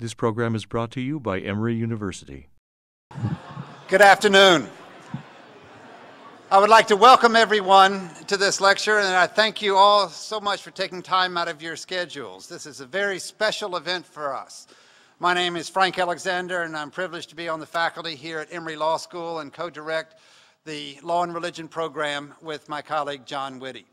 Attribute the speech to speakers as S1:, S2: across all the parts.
S1: This program is brought to you by Emory University.
S2: Good afternoon. I would like to welcome everyone to this lecture, and I thank you all so much for taking time out of your schedules. This is a very special event for us. My name is Frank Alexander, and I'm privileged to be on the faculty here at Emory Law School and co-direct the Law and Religion program with my colleague John Witte.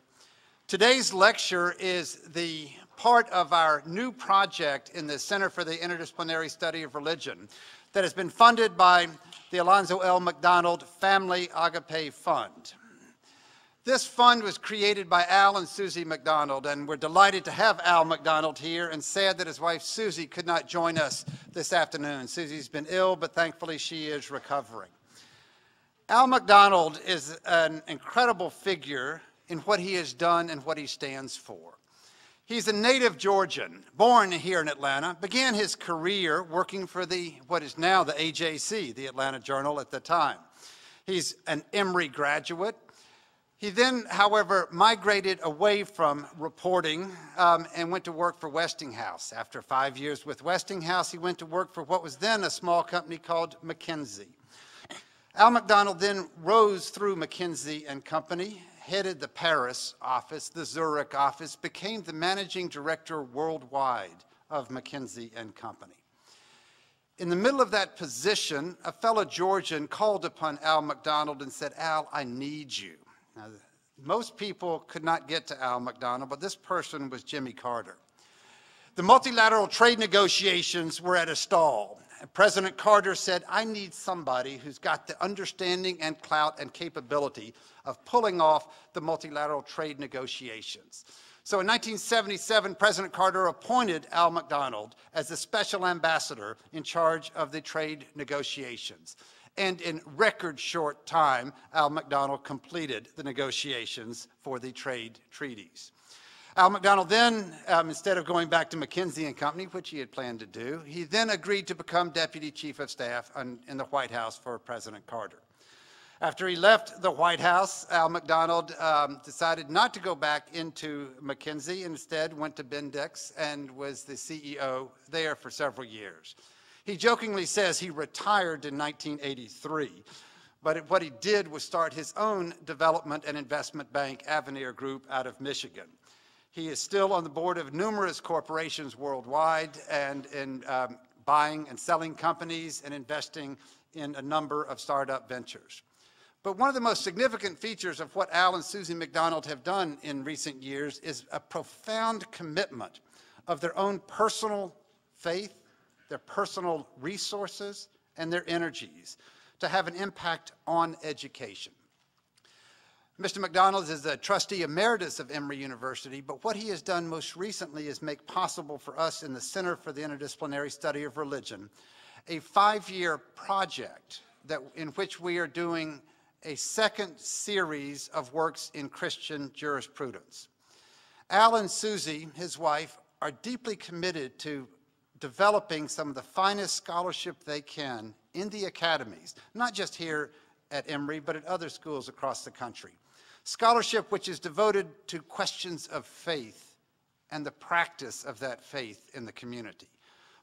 S2: Today's lecture is the part of our new project in the Center for the Interdisciplinary Study of Religion that has been funded by the Alonzo L. McDonald Family Agape Fund. This fund was created by Al and Susie McDonald, and we're delighted to have Al McDonald here and sad that his wife Susie could not join us this afternoon. Susie's been ill, but thankfully she is recovering. Al McDonald is an incredible figure in what he has done and what he stands for. He's a native Georgian, born here in Atlanta, began his career working for the, what is now the AJC, the Atlanta Journal at the time. He's an Emory graduate. He then, however, migrated away from reporting um, and went to work for Westinghouse. After five years with Westinghouse, he went to work for what was then a small company called McKinsey. Al McDonald then rose through McKinsey and Company headed the Paris office, the Zurich office, became the managing director worldwide of McKinsey and Company. In the middle of that position, a fellow Georgian called upon Al McDonald and said, Al, I need you. Now, most people could not get to Al McDonald, but this person was Jimmy Carter. The multilateral trade negotiations were at a stall. President Carter said, I need somebody who's got the understanding and clout and capability of pulling off the multilateral trade negotiations. So in 1977, President Carter appointed Al McDonald as the special ambassador in charge of the trade negotiations. And in record short time, Al McDonald completed the negotiations for the trade treaties. Al McDonald then, um, instead of going back to McKinsey and Company, which he had planned to do, he then agreed to become Deputy Chief of Staff on, in the White House for President Carter. After he left the White House, Al McDonald um, decided not to go back into McKinsey, instead went to Bendix and was the CEO there for several years. He jokingly says he retired in 1983, but what he did was start his own development and investment bank, Avenir Group, out of Michigan. He is still on the board of numerous corporations worldwide and in um, buying and selling companies and investing in a number of startup ventures. But one of the most significant features of what Al and Susie McDonald have done in recent years is a profound commitment of their own personal faith, their personal resources, and their energies to have an impact on education. Mr. McDonald is a trustee emeritus of Emory University, but what he has done most recently is make possible for us in the Center for the Interdisciplinary Study of Religion a five-year project that, in which we are doing a second series of works in Christian jurisprudence. Al and Susie, his wife, are deeply committed to developing some of the finest scholarship they can in the academies, not just here at Emory, but at other schools across the country. Scholarship which is devoted to questions of faith and the practice of that faith in the community.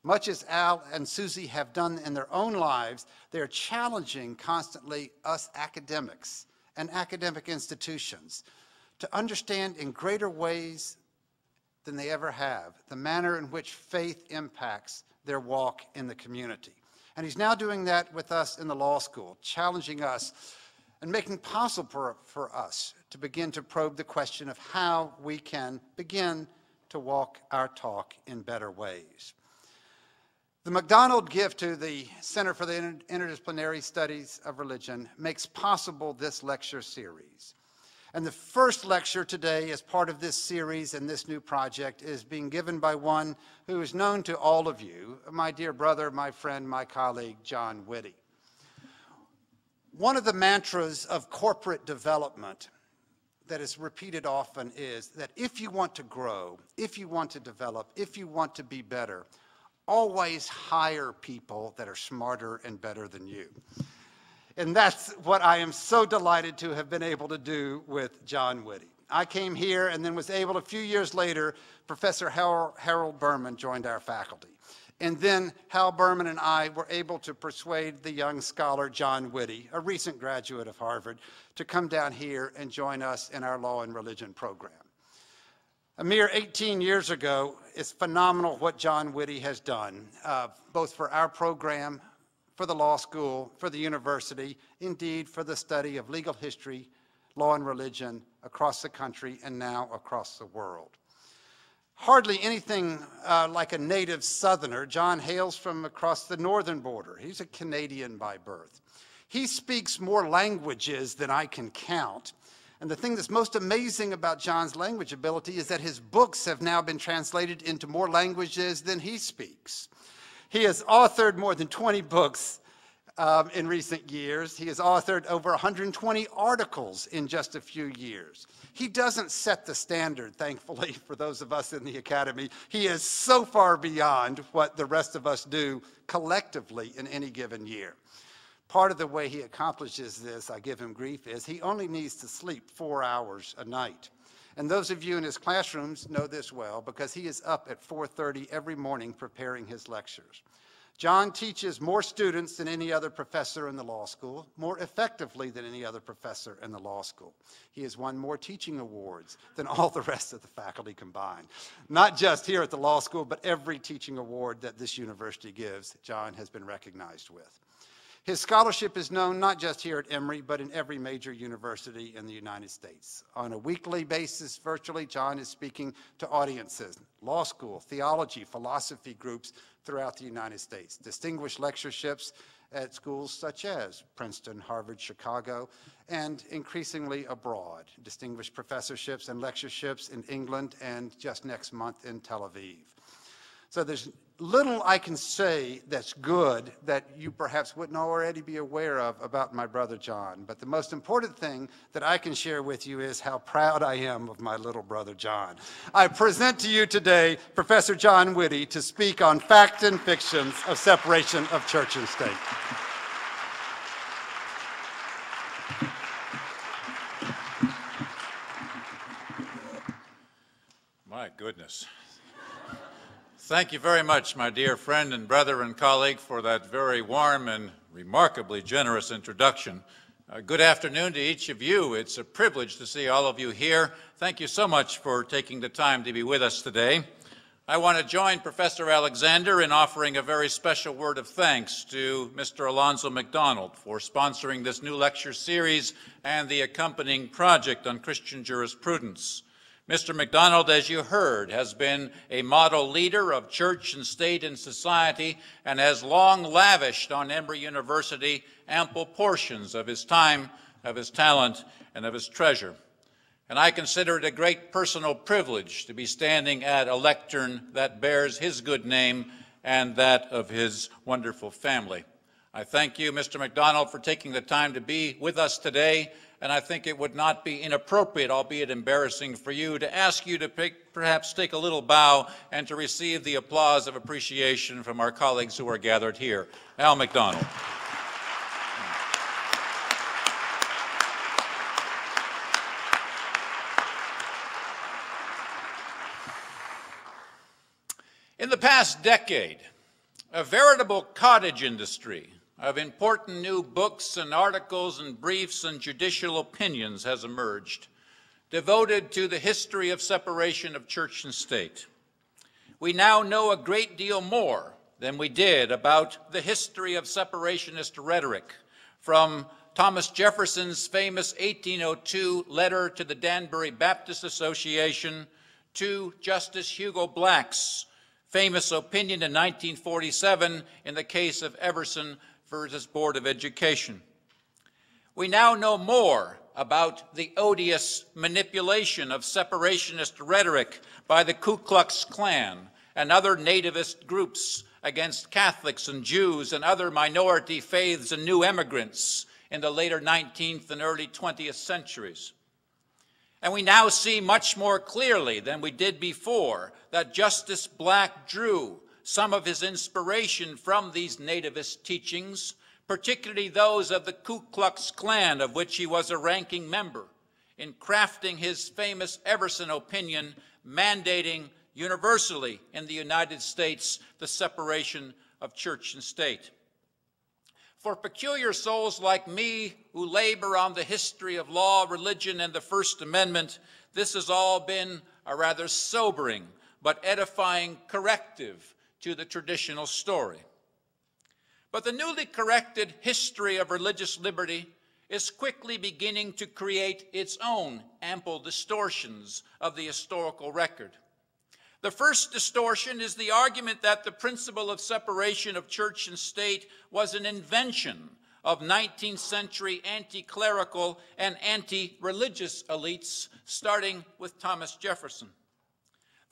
S2: Much as Al and Susie have done in their own lives, they're challenging constantly us academics and academic institutions to understand in greater ways than they ever have the manner in which faith impacts their walk in the community. And he's now doing that with us in the law school, challenging us and making possible for, for us to begin to probe the question of how we can begin to walk our talk in better ways. The McDonald gift to the Center for the Interdisciplinary Studies of Religion makes possible this lecture series. And the first lecture today as part of this series and this new project is being given by one who is known to all of you, my dear brother, my friend, my colleague, John Witte. One of the mantras of corporate development that is repeated often is that if you want to grow, if you want to develop, if you want to be better, always hire people that are smarter and better than you. And that's what I am so delighted to have been able to do with John Witte. I came here and then was able, a few years later, Professor Harold Berman joined our faculty. And then Hal Berman and I were able to persuade the young scholar John Witte, a recent graduate of Harvard, to come down here and join us in our law and religion program. A mere 18 years ago, it's phenomenal what John Witte has done, uh, both for our program, for the law school, for the university, indeed for the study of legal history, law and religion across the country and now across the world. Hardly anything uh, like a native Southerner, John hails from across the northern border. He's a Canadian by birth. He speaks more languages than I can count. And the thing that's most amazing about John's language ability is that his books have now been translated into more languages than he speaks. He has authored more than 20 books um, in recent years. He has authored over 120 articles in just a few years. He doesn't set the standard, thankfully, for those of us in the academy. He is so far beyond what the rest of us do collectively in any given year. Part of the way he accomplishes this, I give him grief, is he only needs to sleep four hours a night. And those of you in his classrooms know this well because he is up at 4.30 every morning preparing his lectures. John teaches more students than any other professor in the law school, more effectively than any other professor in the law school. He has won more teaching awards than all the rest of the faculty combined. Not just here at the law school, but every teaching award that this university gives, John has been recognized with. His scholarship is known not just here at Emory, but in every major university in the United States. On a weekly basis, virtually, John is speaking to audiences, law school, theology, philosophy groups throughout the United States. Distinguished lectureships at schools such as Princeton, Harvard, Chicago, and increasingly abroad. Distinguished professorships and lectureships in England and just next month in Tel Aviv. So there's little I can say that's good that you perhaps wouldn't already be aware of about my brother John. But the most important thing that I can share with you is how proud I am of my little brother John. I present to you today Professor John Witte to speak on fact and fictions of separation of church and state.
S3: My goodness. Thank you very much, my dear friend and brother and colleague, for that very warm and remarkably generous introduction. Uh, good afternoon to each of you. It's a privilege to see all of you here. Thank you so much for taking the time to be with us today. I want to join Professor Alexander in offering a very special word of thanks to Mr. Alonzo McDonald for sponsoring this new lecture series and the accompanying project on Christian jurisprudence. Mr. McDonald, as you heard, has been a model leader of church and state and society and has long lavished on Emory University ample portions of his time, of his talent, and of his treasure. And I consider it a great personal privilege to be standing at a lectern that bears his good name and that of his wonderful family. I thank you, Mr. McDonald, for taking the time to be with us today and I think it would not be inappropriate, albeit embarrassing for you, to ask you to pick, perhaps take a little bow and to receive the applause of appreciation from our colleagues who are gathered here. Al McDonald. In the past decade, a veritable cottage industry of important new books and articles and briefs and judicial opinions has emerged, devoted to the history of separation of church and state. We now know a great deal more than we did about the history of separationist rhetoric, from Thomas Jefferson's famous 1802 letter to the Danbury Baptist Association to Justice Hugo Black's famous opinion in 1947 in the case of Everson versus Board of Education. We now know more about the odious manipulation of separationist rhetoric by the Ku Klux Klan and other nativist groups against Catholics and Jews and other minority faiths and new immigrants in the later 19th and early 20th centuries. And we now see much more clearly than we did before that Justice Black drew some of his inspiration from these nativist teachings, particularly those of the Ku Klux Klan, of which he was a ranking member, in crafting his famous Everson opinion mandating universally in the United States the separation of church and state. For peculiar souls like me who labor on the history of law, religion, and the First Amendment, this has all been a rather sobering but edifying corrective to the traditional story. But the newly corrected history of religious liberty is quickly beginning to create its own ample distortions of the historical record. The first distortion is the argument that the principle of separation of church and state was an invention of 19th century anti-clerical and anti-religious elites, starting with Thomas Jefferson.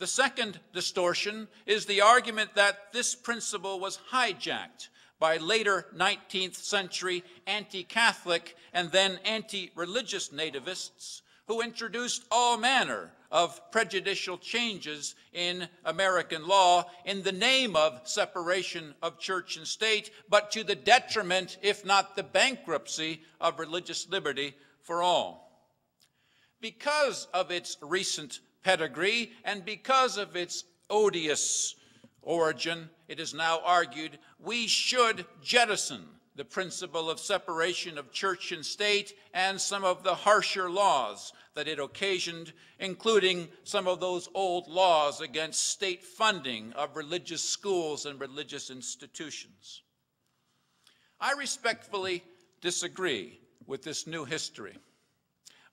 S3: The second distortion is the argument that this principle was hijacked by later 19th century anti-Catholic and then anti-religious nativists who introduced all manner of prejudicial changes in American law in the name of separation of church and state, but to the detriment, if not the bankruptcy, of religious liberty for all. Because of its recent pedigree and because of its odious origin, it is now argued, we should jettison the principle of separation of church and state and some of the harsher laws that it occasioned, including some of those old laws against state funding of religious schools and religious institutions. I respectfully disagree with this new history.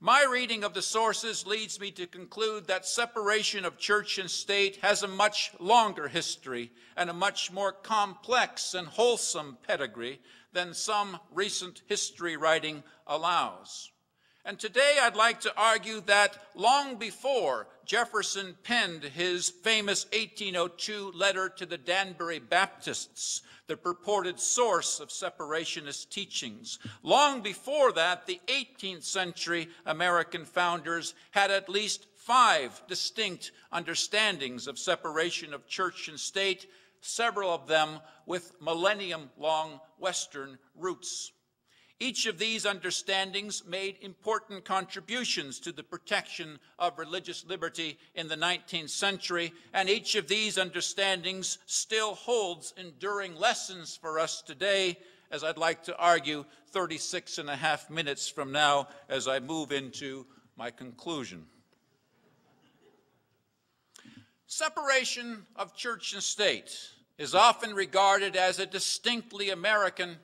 S3: My reading of the sources leads me to conclude that separation of church and state has a much longer history and a much more complex and wholesome pedigree than some recent history writing allows. And today I'd like to argue that long before Jefferson penned his famous 1802 letter to the Danbury Baptists, the purported source of separationist teachings. Long before that, the 18th century American founders had at least five distinct understandings of separation of church and state, several of them with millennium-long Western roots. Each of these understandings made important contributions to the protection of religious liberty in the 19th century, and each of these understandings still holds enduring lessons for us today, as I'd like to argue 36 and a half minutes from now as I move into my conclusion. Separation of church and state is often regarded as a distinctly American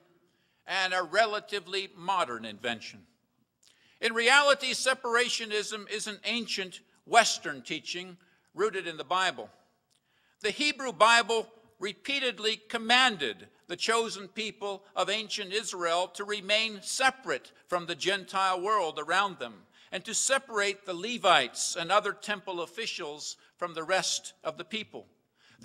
S3: and a relatively modern invention. In reality, separationism is an ancient Western teaching rooted in the Bible. The Hebrew Bible repeatedly commanded the chosen people of ancient Israel to remain separate from the Gentile world around them and to separate the Levites and other temple officials from the rest of the people.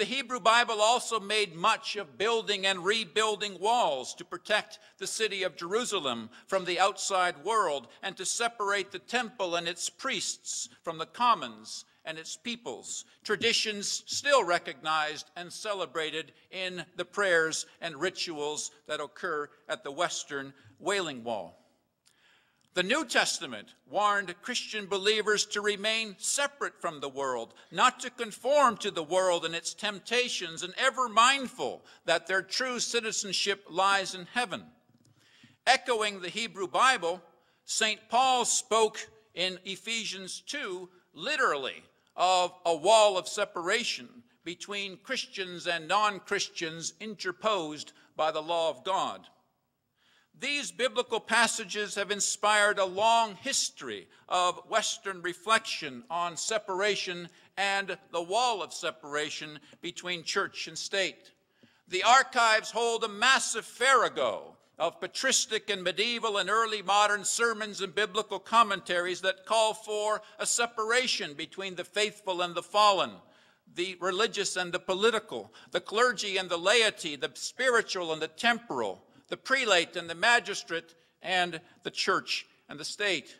S3: The Hebrew Bible also made much of building and rebuilding walls to protect the city of Jerusalem from the outside world and to separate the temple and its priests from the commons and its peoples, traditions still recognized and celebrated in the prayers and rituals that occur at the Western Wailing Wall. The New Testament warned Christian believers to remain separate from the world, not to conform to the world and its temptations, and ever mindful that their true citizenship lies in heaven. Echoing the Hebrew Bible, St. Paul spoke in Ephesians 2 literally of a wall of separation between Christians and non-Christians interposed by the law of God. These biblical passages have inspired a long history of Western reflection on separation and the wall of separation between church and state. The archives hold a massive farrago of patristic and medieval and early modern sermons and biblical commentaries that call for a separation between the faithful and the fallen, the religious and the political, the clergy and the laity, the spiritual and the temporal, the prelate and the magistrate, and the church and the state.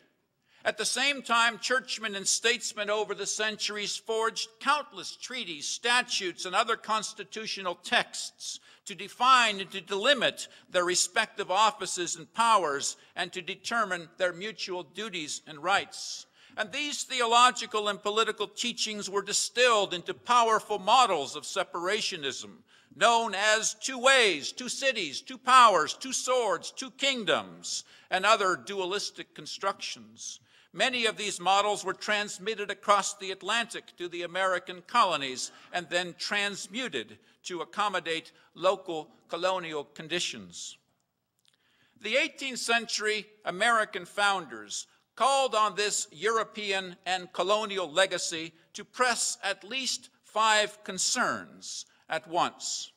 S3: At the same time, churchmen and statesmen over the centuries forged countless treaties, statutes, and other constitutional texts to define and to delimit their respective offices and powers and to determine their mutual duties and rights. And these theological and political teachings were distilled into powerful models of separationism, known as two ways, two cities, two powers, two swords, two kingdoms, and other dualistic constructions. Many of these models were transmitted across the Atlantic to the American colonies and then transmuted to accommodate local colonial conditions. The 18th century American founders called on this European and colonial legacy to press at least five concerns at once.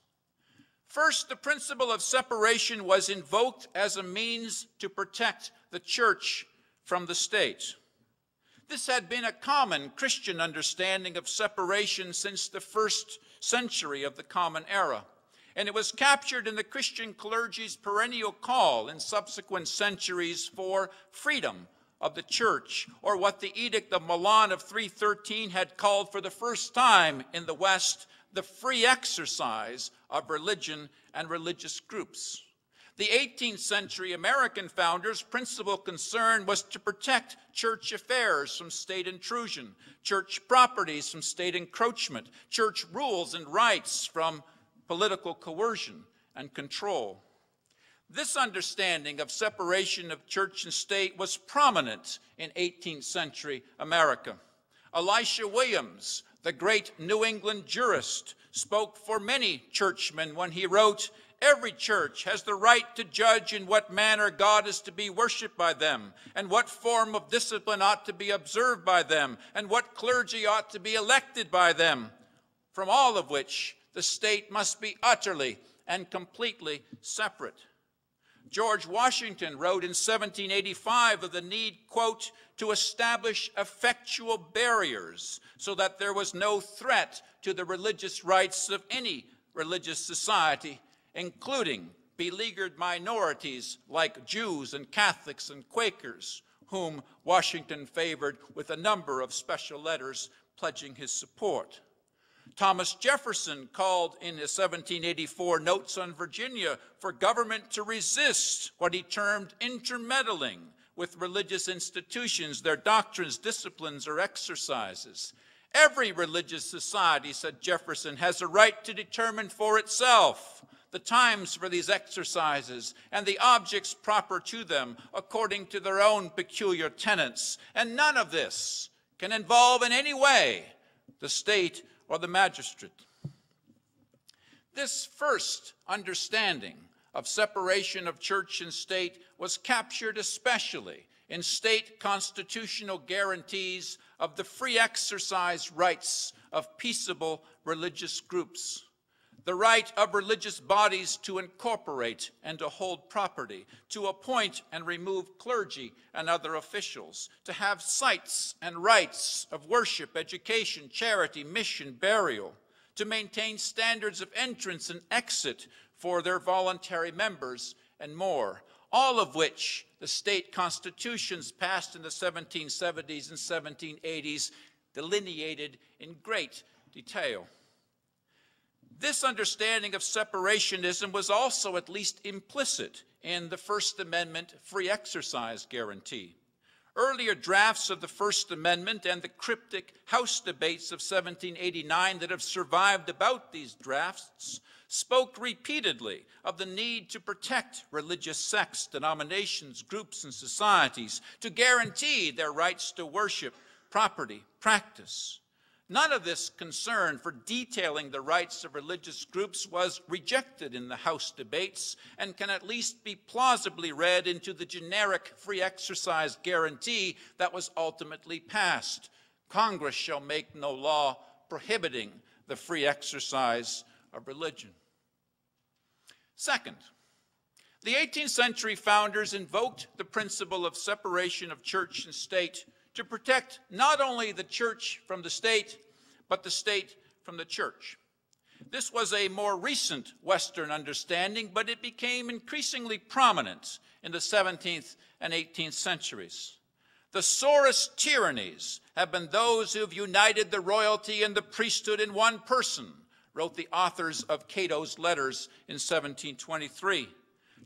S3: First, the principle of separation was invoked as a means to protect the church from the state. This had been a common Christian understanding of separation since the first century of the Common Era, and it was captured in the Christian clergy's perennial call in subsequent centuries for freedom of the church, or what the Edict of Milan of 313 had called for the first time in the West, the free exercise of religion and religious groups. The 18th century American founders' principal concern was to protect church affairs from state intrusion, church properties from state encroachment, church rules and rights from political coercion and control. This understanding of separation of church and state was prominent in 18th century America. Elisha Williams, the great New England jurist, spoke for many churchmen when he wrote, Every church has the right to judge in what manner God is to be worshiped by them, and what form of discipline ought to be observed by them, and what clergy ought to be elected by them, from all of which the state must be utterly and completely separate. George Washington wrote in 1785 of the need, quote, to establish effectual barriers so that there was no threat to the religious rights of any religious society including beleaguered minorities like Jews and Catholics and Quakers, whom Washington favored with a number of special letters pledging his support. Thomas Jefferson called in his 1784 Notes on Virginia for government to resist what he termed intermeddling with religious institutions, their doctrines, disciplines, or exercises. Every religious society, said Jefferson, has a right to determine for itself the times for these exercises, and the objects proper to them according to their own peculiar tenets. And none of this can involve in any way the state or the magistrate. This first understanding of separation of church and state was captured especially in state constitutional guarantees of the free exercise rights of peaceable religious groups the right of religious bodies to incorporate and to hold property, to appoint and remove clergy and other officials, to have sites and rites of worship, education, charity, mission, burial, to maintain standards of entrance and exit for their voluntary members, and more, all of which the state constitutions passed in the 1770s and 1780s delineated in great detail. This understanding of separationism was also at least implicit in the First Amendment free exercise guarantee. Earlier drafts of the First Amendment and the cryptic House debates of 1789 that have survived about these drafts spoke repeatedly of the need to protect religious sects, denominations, groups, and societies, to guarantee their rights to worship, property, practice. None of this concern for detailing the rights of religious groups was rejected in the House debates and can at least be plausibly read into the generic free exercise guarantee that was ultimately passed. Congress shall make no law prohibiting the free exercise of religion. Second, the 18th century founders invoked the principle of separation of church and state to protect not only the church from the state, but the state from the church. This was a more recent Western understanding, but it became increasingly prominent in the 17th and 18th centuries. The sorest tyrannies have been those who have united the royalty and the priesthood in one person, wrote the authors of Cato's letters in 1723.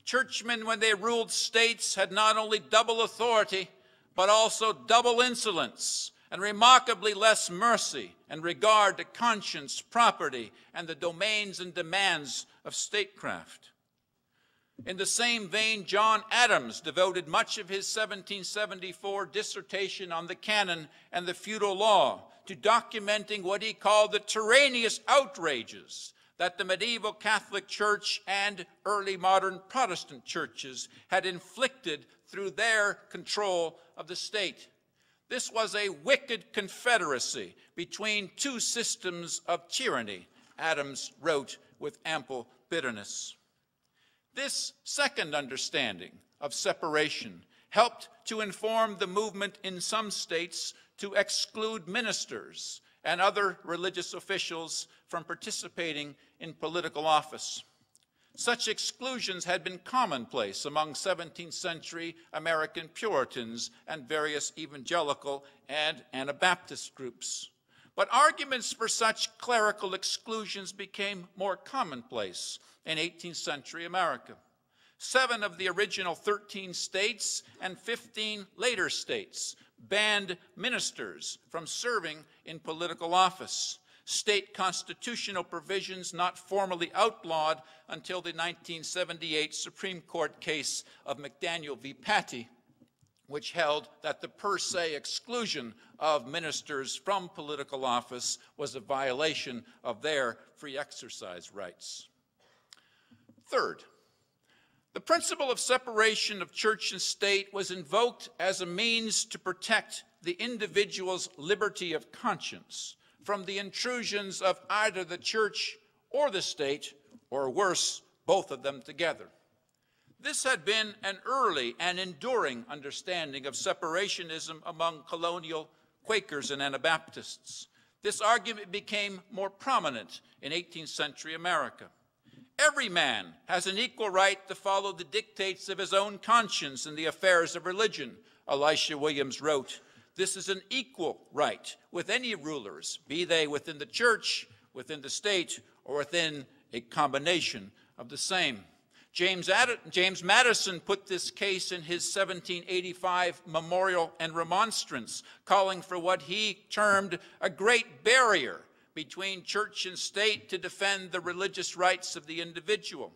S3: Churchmen, when they ruled states, had not only double authority, but also double insolence and remarkably less mercy and regard to conscience, property, and the domains and demands of statecraft. In the same vein, John Adams devoted much of his 1774 dissertation on the canon and the feudal law to documenting what he called the tyrannous outrages that the medieval Catholic Church and early modern Protestant churches had inflicted through their control of the state. This was a wicked confederacy between two systems of tyranny, Adams wrote with ample bitterness. This second understanding of separation helped to inform the movement in some states to exclude ministers and other religious officials from participating in political office. Such exclusions had been commonplace among 17th century American Puritans and various evangelical and Anabaptist groups. But arguments for such clerical exclusions became more commonplace in 18th century America. Seven of the original 13 states and 15 later states banned ministers from serving in political office. State constitutional provisions not formally outlawed until the 1978 Supreme Court case of McDaniel v. Paty which held that the per se exclusion of ministers from political office was a violation of their free exercise rights. Third, the principle of separation of church and state was invoked as a means to protect the individual's liberty of conscience from the intrusions of either the church or the state, or worse, both of them together. This had been an early and enduring understanding of separationism among colonial Quakers and Anabaptists. This argument became more prominent in 18th century America. Every man has an equal right to follow the dictates of his own conscience in the affairs of religion, Elisha Williams wrote. This is an equal right with any rulers, be they within the church, within the state, or within a combination of the same. James, Ad James Madison put this case in his 1785 memorial and remonstrance, calling for what he termed a great barrier between church and state to defend the religious rights of the individual.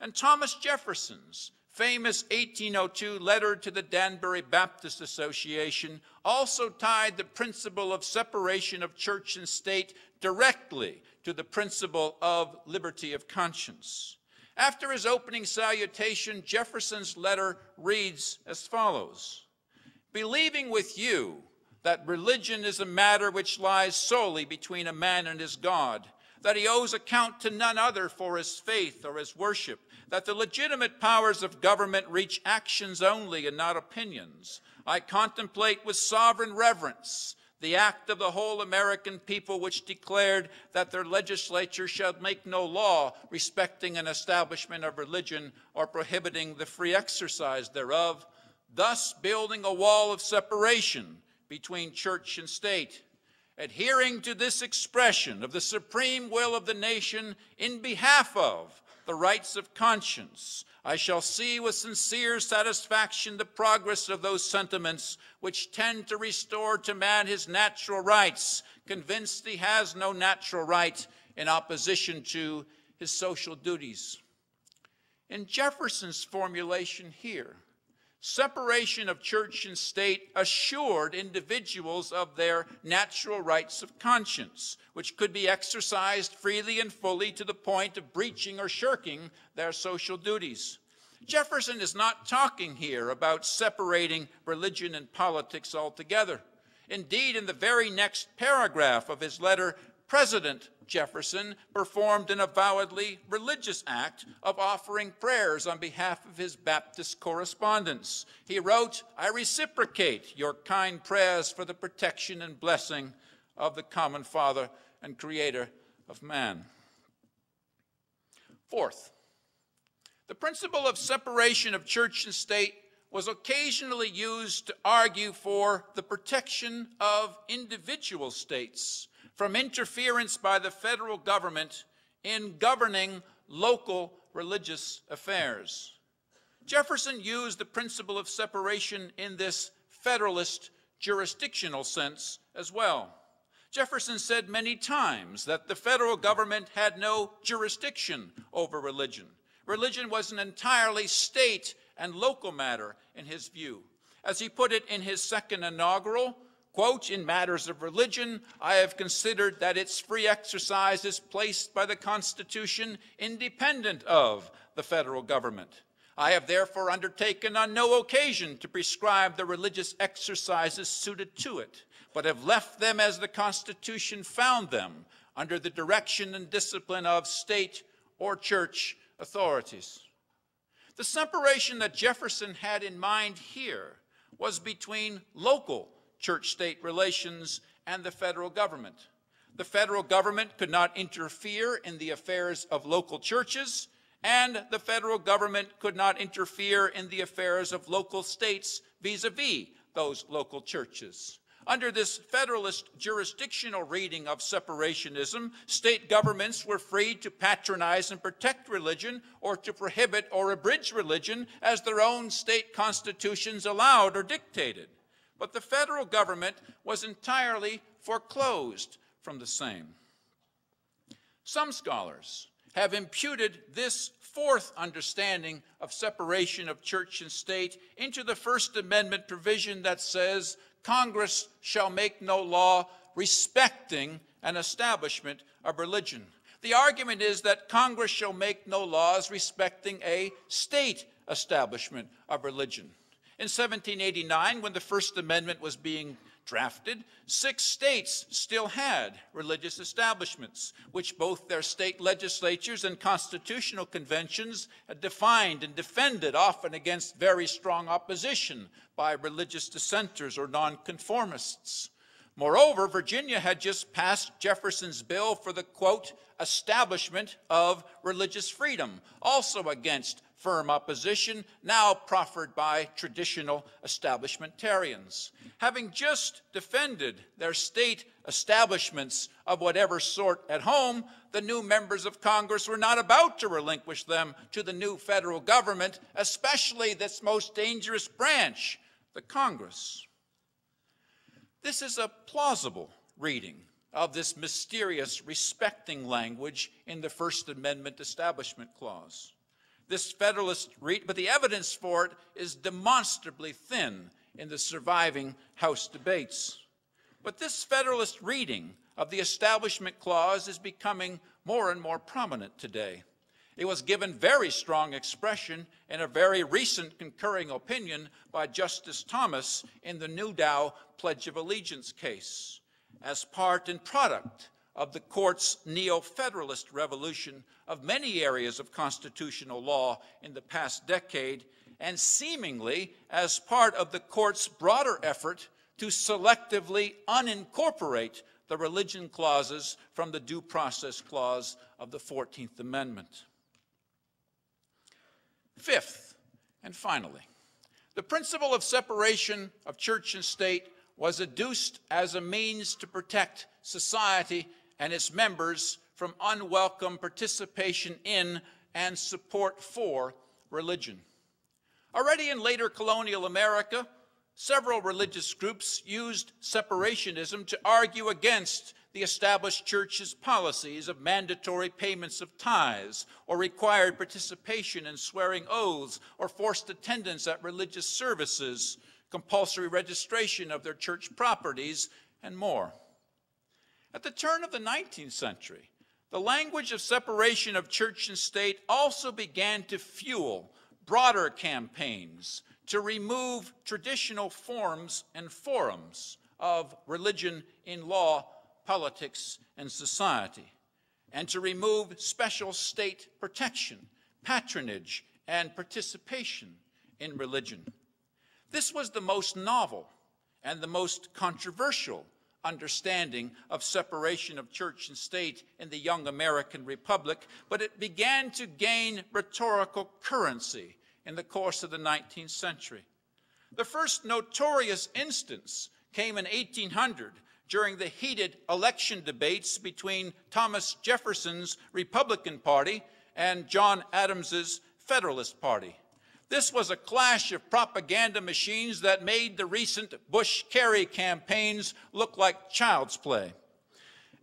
S3: And Thomas Jefferson's famous 1802 letter to the Danbury Baptist Association also tied the principle of separation of church and state directly to the principle of liberty of conscience. After his opening salutation, Jefferson's letter reads as follows Believing with you that religion is a matter which lies solely between a man and his God, that he owes account to none other for his faith or his worship, that the legitimate powers of government reach actions only and not opinions. I contemplate with sovereign reverence the act of the whole American people which declared that their legislature shall make no law respecting an establishment of religion or prohibiting the free exercise thereof, thus building a wall of separation between church and state. Adhering to this expression of the supreme will of the nation in behalf of the rights of conscience, I shall see with sincere satisfaction the progress of those sentiments which tend to restore to man his natural rights, convinced he has no natural right in opposition to his social duties. In Jefferson's formulation here, separation of church and state assured individuals of their natural rights of conscience, which could be exercised freely and fully to the point of breaching or shirking their social duties. Jefferson is not talking here about separating religion and politics altogether. Indeed, in the very next paragraph of his letter, President Jefferson performed an avowedly religious act of offering prayers on behalf of his Baptist correspondents. He wrote, I reciprocate your kind prayers for the protection and blessing of the common Father and Creator of man. Fourth, the principle of separation of church and state was occasionally used to argue for the protection of individual states from interference by the federal government in governing local religious affairs. Jefferson used the principle of separation in this federalist jurisdictional sense as well. Jefferson said many times that the federal government had no jurisdiction over religion. Religion was an entirely state and local matter in his view. As he put it in his second inaugural, quote, in matters of religion, I have considered that its free exercise is placed by the Constitution independent of the federal government. I have therefore undertaken on no occasion to prescribe the religious exercises suited to it, but have left them as the Constitution found them, under the direction and discipline of state or church authorities. The separation that Jefferson had in mind here was between local church-state relations and the federal government. The federal government could not interfere in the affairs of local churches, and the federal government could not interfere in the affairs of local states vis-a-vis -vis those local churches. Under this federalist jurisdictional reading of separationism, state governments were free to patronize and protect religion or to prohibit or abridge religion as their own state constitutions allowed or dictated. But the federal government was entirely foreclosed from the same. Some scholars have imputed this fourth understanding of separation of church and state into the First Amendment provision that says Congress shall make no law respecting an establishment of religion. The argument is that Congress shall make no laws respecting a state establishment of religion. In 1789, when the First Amendment was being drafted, six states still had religious establishments, which both their state legislatures and constitutional conventions had defined and defended, often against very strong opposition by religious dissenters or nonconformists. Moreover, Virginia had just passed Jefferson's bill for the, quote, establishment of religious freedom, also against firm opposition, now proffered by traditional establishmentarians. Having just defended their state establishments of whatever sort at home, the new members of Congress were not about to relinquish them to the new federal government, especially this most dangerous branch, the Congress. This is a plausible reading of this mysterious respecting language in the First Amendment Establishment Clause. This Federalist read, but the evidence for it is demonstrably thin in the surviving House debates. But this Federalist reading of the Establishment Clause is becoming more and more prominent today. It was given very strong expression in a very recent concurring opinion by Justice Thomas in the New Newdow Pledge of Allegiance case as part and product of the court's neo-federalist revolution of many areas of constitutional law in the past decade and seemingly as part of the court's broader effort to selectively unincorporate the religion clauses from the Due Process Clause of the 14th Amendment. Fifth, and finally, the principle of separation of church and state was adduced as a means to protect society and its members from unwelcome participation in and support for religion. Already in later colonial America, several religious groups used separationism to argue against the established church's policies of mandatory payments of tithes or required participation in swearing oaths or forced attendance at religious services, compulsory registration of their church properties, and more. At the turn of the 19th century, the language of separation of church and state also began to fuel broader campaigns to remove traditional forms and forums of religion in law politics, and society, and to remove special state protection, patronage, and participation in religion. This was the most novel and the most controversial understanding of separation of church and state in the young American Republic, but it began to gain rhetorical currency in the course of the 19th century. The first notorious instance came in 1800 during the heated election debates between Thomas Jefferson's Republican Party and John Adams's Federalist Party. This was a clash of propaganda machines that made the recent Bush-Kerry campaigns look like child's play.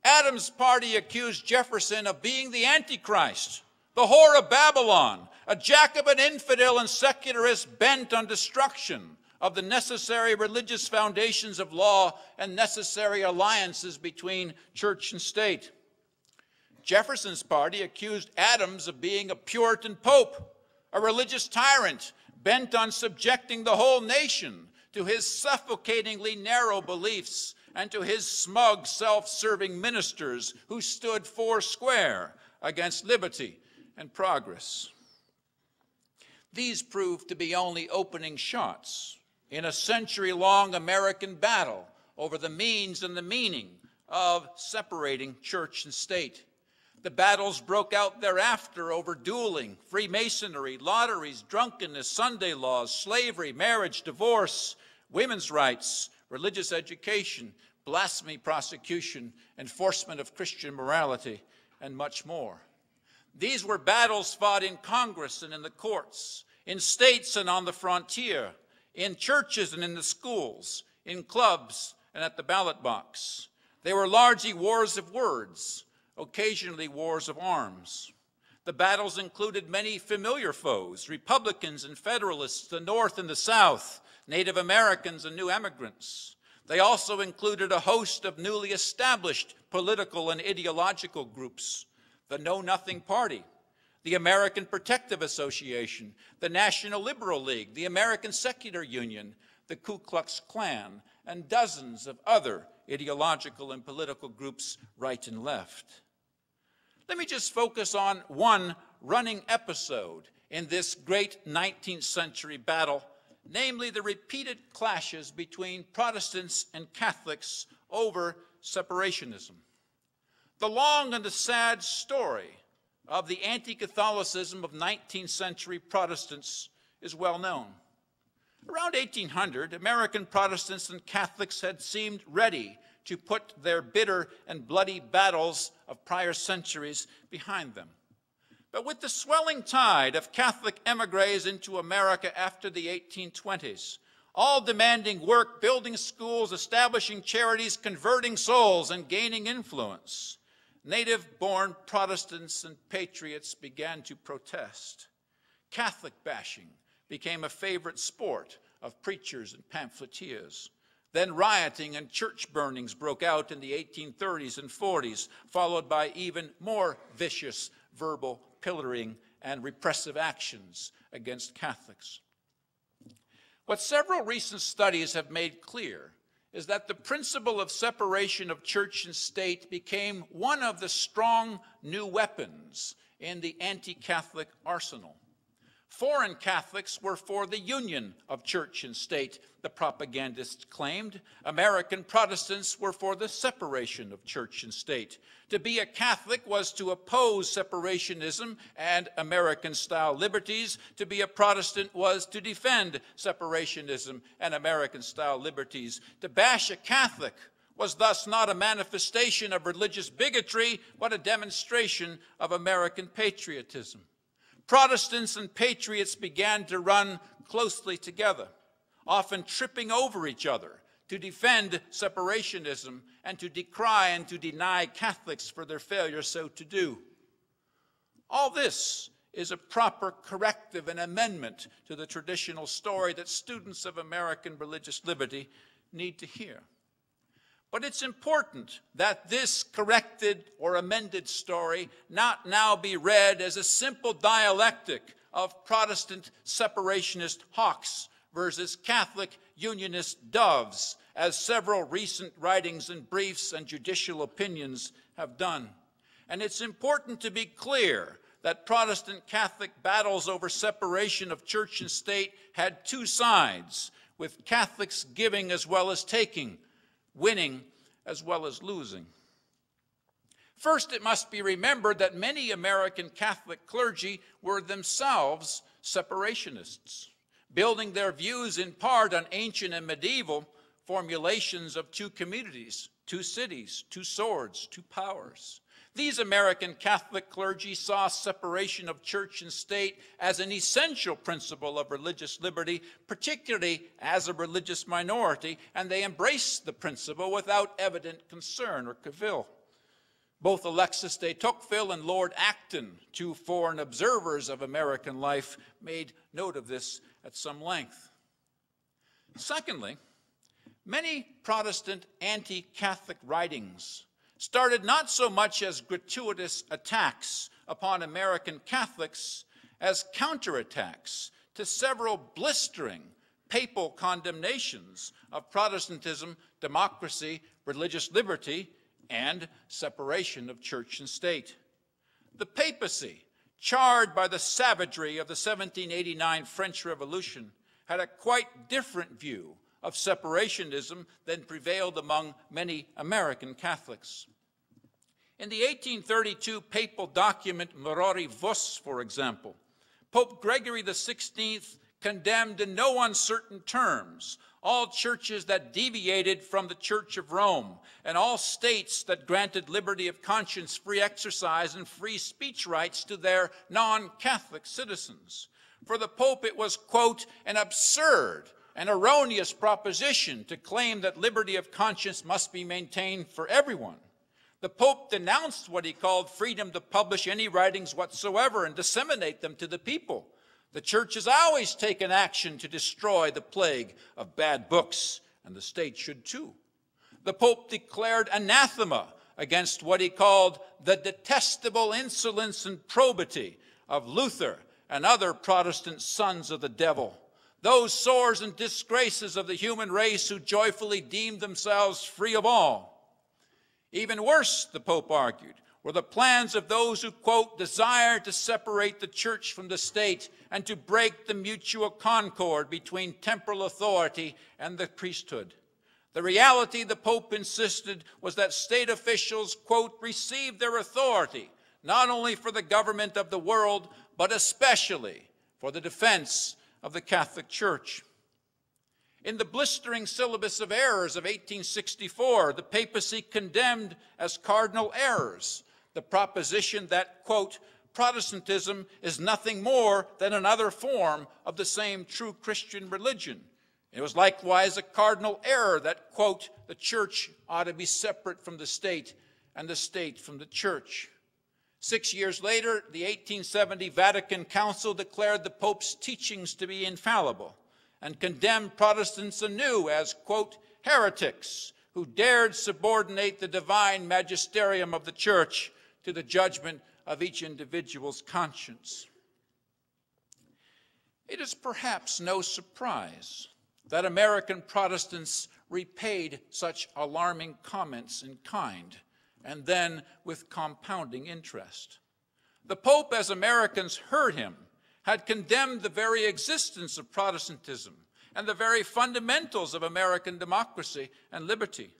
S3: Adams' party accused Jefferson of being the Antichrist, the whore of Babylon, a Jacobin infidel and secularist bent on destruction of the necessary religious foundations of law and necessary alliances between church and state. Jefferson's party accused Adams of being a Puritan pope, a religious tyrant bent on subjecting the whole nation to his suffocatingly narrow beliefs and to his smug, self-serving ministers who stood four square against liberty and progress. These proved to be only opening shots in a century-long American battle over the means and the meaning of separating church and state. The battles broke out thereafter over dueling, Freemasonry, lotteries, drunkenness, Sunday laws, slavery, marriage, divorce, women's rights, religious education, blasphemy prosecution, enforcement of Christian morality, and much more. These were battles fought in Congress and in the courts, in states and on the frontier, in churches and in the schools, in clubs and at the ballot box. They were largely wars of words, occasionally wars of arms. The battles included many familiar foes, Republicans and Federalists, the North and the South, Native Americans and new emigrants. They also included a host of newly established political and ideological groups, the Know Nothing Party, the American Protective Association, the National Liberal League, the American Secular Union, the Ku Klux Klan, and dozens of other ideological and political groups right and left. Let me just focus on one running episode in this great 19th century battle, namely the repeated clashes between Protestants and Catholics over separationism. The long and the sad story of the anti-Catholicism of 19th century Protestants is well known. Around 1800, American Protestants and Catholics had seemed ready to put their bitter and bloody battles of prior centuries behind them. But with the swelling tide of Catholic emigres into America after the 1820s, all demanding work, building schools, establishing charities, converting souls, and gaining influence, native-born Protestants and patriots began to protest. Catholic bashing became a favorite sport of preachers and pamphleteers. Then rioting and church burnings broke out in the 1830s and 40s, followed by even more vicious verbal pillorying and repressive actions against Catholics. What several recent studies have made clear is that the principle of separation of church and state became one of the strong new weapons in the anti-Catholic arsenal. Foreign Catholics were for the union of church and state, the propagandists claimed. American Protestants were for the separation of church and state. To be a Catholic was to oppose separationism and American-style liberties. To be a Protestant was to defend separationism and American-style liberties. To bash a Catholic was thus not a manifestation of religious bigotry, but a demonstration of American patriotism. Protestants and patriots began to run closely together, often tripping over each other to defend separationism and to decry and to deny Catholics for their failure so to do. All this is a proper corrective and amendment to the traditional story that students of American religious liberty need to hear. But it's important that this corrected or amended story not now be read as a simple dialectic of Protestant separationist hawks versus Catholic unionist doves, as several recent writings and briefs and judicial opinions have done. And it's important to be clear that Protestant Catholic battles over separation of church and state had two sides, with Catholics giving as well as taking winning as well as losing. First, it must be remembered that many American Catholic clergy were themselves separationists. building their views in part on ancient and medieval formulations of two communities, two cities, two swords, two powers. These American Catholic clergy saw separation of church and state as an essential principle of religious liberty, particularly as a religious minority, and they embraced the principle without evident concern or cavil. Both Alexis de Tocqueville and Lord Acton, two foreign observers of American life, made note of this at some length. Secondly, many Protestant anti-Catholic writings started not so much as gratuitous attacks upon American Catholics as counterattacks to several blistering papal condemnations of Protestantism, democracy, religious liberty, and separation of church and state. The papacy, charred by the savagery of the 1789 French Revolution, had a quite different view of separationism than prevailed among many American Catholics. In the 1832 papal document Mirari Vos, for example, Pope Gregory XVI condemned in no uncertain terms all churches that deviated from the Church of Rome and all states that granted liberty of conscience, free exercise, and free speech rights to their non-Catholic citizens. For the Pope, it was, quote, an absurd and erroneous proposition to claim that liberty of conscience must be maintained for everyone. The Pope denounced what he called freedom to publish any writings whatsoever and disseminate them to the people. The church has always taken action to destroy the plague of bad books, and the state should too. The Pope declared anathema against what he called the detestable insolence and probity of Luther and other Protestant sons of the devil those sores and disgraces of the human race who joyfully deemed themselves free of all. Even worse, the Pope argued, were the plans of those who, quote, desire to separate the church from the state and to break the mutual concord between temporal authority and the priesthood. The reality, the Pope insisted, was that state officials, quote, received their authority not only for the government of the world, but especially for the defense of the Catholic Church. In the blistering syllabus of errors of 1864, the papacy condemned as cardinal errors the proposition that, quote, Protestantism is nothing more than another form of the same true Christian religion. It was likewise a cardinal error that, quote, the church ought to be separate from the state and the state from the church. Six years later, the 1870 Vatican Council declared the Pope's teachings to be infallible and condemned Protestants anew as, quote, heretics who dared subordinate the divine magisterium of the church to the judgment of each individual's conscience. It is perhaps no surprise that American Protestants repaid such alarming comments in kind and then with compounding interest. The Pope, as Americans heard him, had condemned the very existence of Protestantism and the very fundamentals of American democracy and liberty.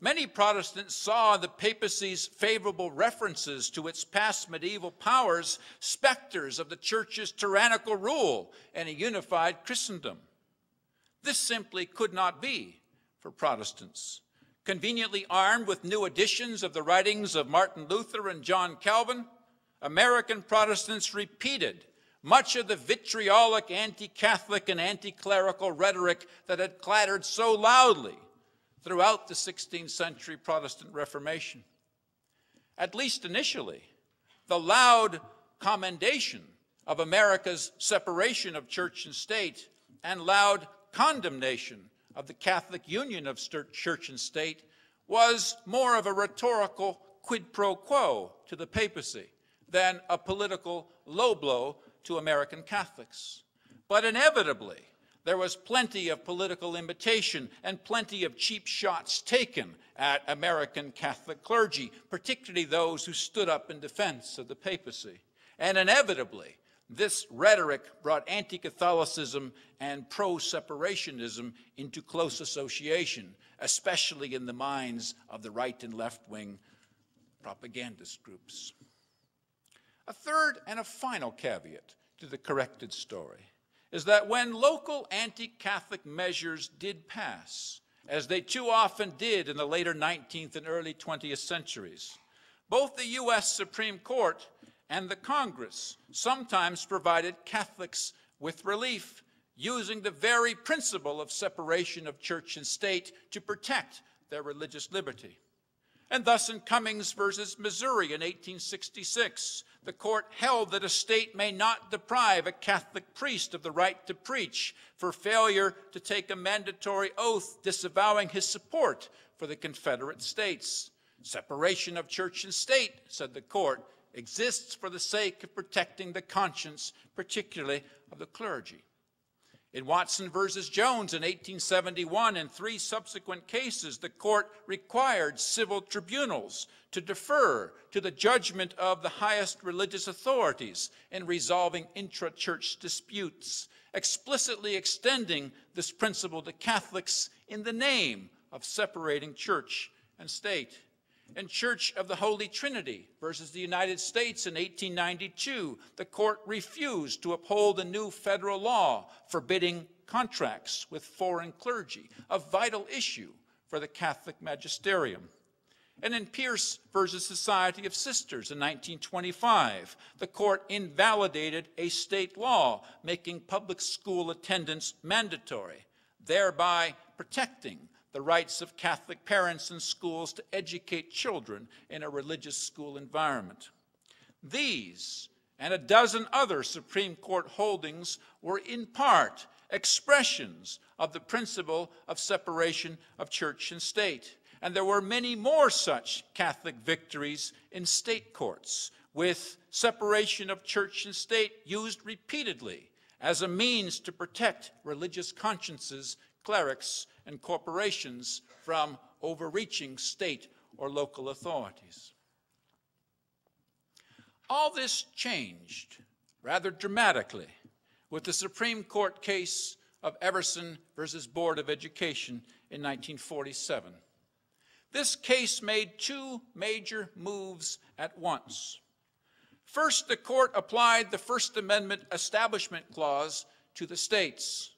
S3: Many Protestants saw the papacy's favorable references to its past medieval powers specters of the church's tyrannical rule and a unified Christendom. This simply could not be for Protestants conveniently armed with new editions of the writings of Martin Luther and John Calvin, American Protestants repeated much of the vitriolic anti-Catholic and anti-clerical rhetoric that had clattered so loudly throughout the 16th century Protestant Reformation. At least initially, the loud commendation of America's separation of church and state and loud condemnation of the Catholic union of church and state was more of a rhetorical quid pro quo to the papacy than a political low blow to American Catholics. But inevitably, there was plenty of political imitation and plenty of cheap shots taken at American Catholic clergy, particularly those who stood up in defense of the papacy. And inevitably, this rhetoric brought anti-Catholicism and pro-separationism into close association, especially in the minds of the right and left-wing propagandist groups. A third and a final caveat to the corrected story is that when local anti Catholic measures did pass, as they too often did in the later 19th and early 20th centuries, both the U.S. Supreme Court and the Congress sometimes provided Catholics with relief using the very principle of separation of church and state to protect their religious liberty. And thus, in Cummings versus Missouri in 1866, the court held that a state may not deprive a Catholic priest of the right to preach for failure to take a mandatory oath disavowing his support for the Confederate States. Separation of church and state, said the court, exists for the sake of protecting the conscience, particularly of the clergy. In Watson versus Jones in 1871 and three subsequent cases, the court required civil tribunals to defer to the judgment of the highest religious authorities in resolving intra-church disputes, explicitly extending this principle to Catholics in the name of separating church and state and Church of the Holy Trinity versus the United States in 1892, the court refused to uphold a new federal law forbidding contracts with foreign clergy, a vital issue for the Catholic magisterium. And in Pierce versus Society of Sisters in 1925, the court invalidated a state law making public school attendance mandatory, thereby protecting the rights of Catholic parents and schools to educate children in a religious school environment. These and a dozen other Supreme Court holdings were in part expressions of the principle of separation of church and state. And there were many more such Catholic victories in state courts, with separation of church and state used repeatedly as a means to protect religious consciences, clerics, and corporations from overreaching state or local authorities. All this changed rather dramatically with the Supreme Court case of Everson versus Board of Education in 1947. This case made two major moves at once. First, the court applied the First Amendment Establishment Clause to the states.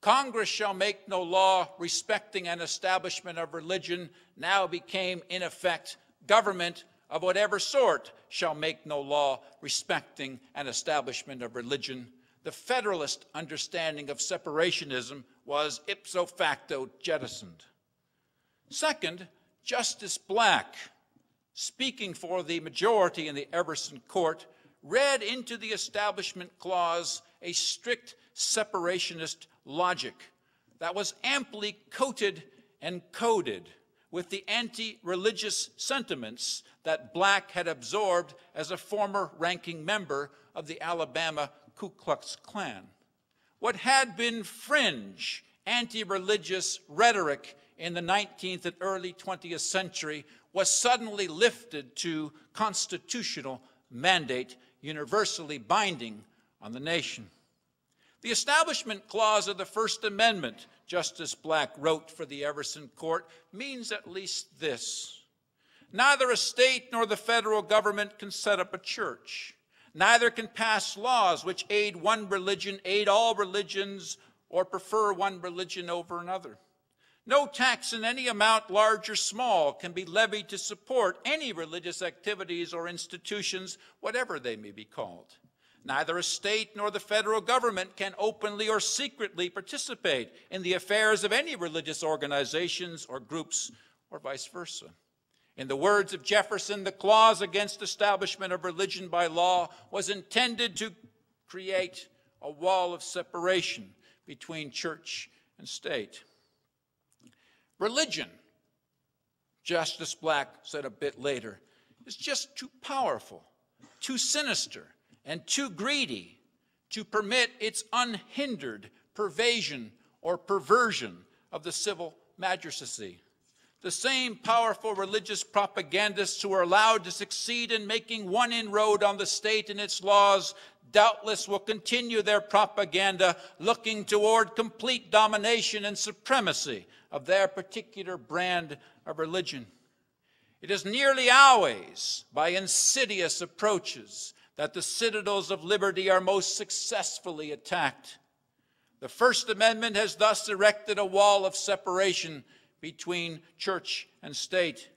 S3: Congress shall make no law respecting an establishment of religion now became, in effect, government of whatever sort shall make no law respecting an establishment of religion. The Federalist understanding of separationism was ipso facto jettisoned. Second, Justice Black, speaking for the majority in the Everson Court, read into the Establishment Clause a strict separationist logic that was amply coated and coded with the anti-religious sentiments that Black had absorbed as a former ranking member of the Alabama Ku Klux Klan. What had been fringe anti-religious rhetoric in the 19th and early 20th century was suddenly lifted to constitutional mandate, universally binding on the nation. The Establishment Clause of the First Amendment, Justice Black wrote for the Everson Court, means at least this. Neither a state nor the federal government can set up a church. Neither can pass laws which aid one religion, aid all religions, or prefer one religion over another. No tax in any amount, large or small, can be levied to support any religious activities or institutions, whatever they may be called. Neither a state nor the federal government can openly or secretly participate in the affairs of any religious organizations or groups or vice versa. In the words of Jefferson, the clause against establishment of religion by law was intended to create a wall of separation between church and state. Religion, Justice Black said a bit later, is just too powerful, too sinister, and too greedy to permit its unhindered pervasion or perversion of the civil magistracy. The same powerful religious propagandists who are allowed to succeed in making one inroad on the state and its laws doubtless will continue their propaganda looking toward complete domination and supremacy of their particular brand of religion. It is nearly always by insidious approaches that the citadels of liberty are most successfully attacked. The First Amendment has thus erected a wall of separation between church and state.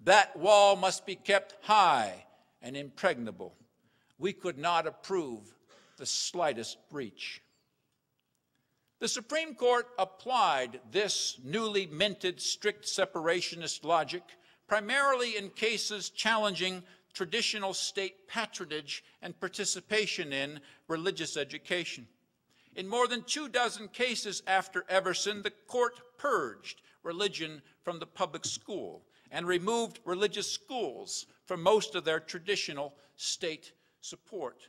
S3: That wall must be kept high and impregnable. We could not approve the slightest breach. The Supreme Court applied this newly minted strict separationist logic primarily in cases challenging traditional state patronage and participation in religious education. In more than two dozen cases after Everson, the court purged religion from the public school and removed religious schools from most of their traditional state support.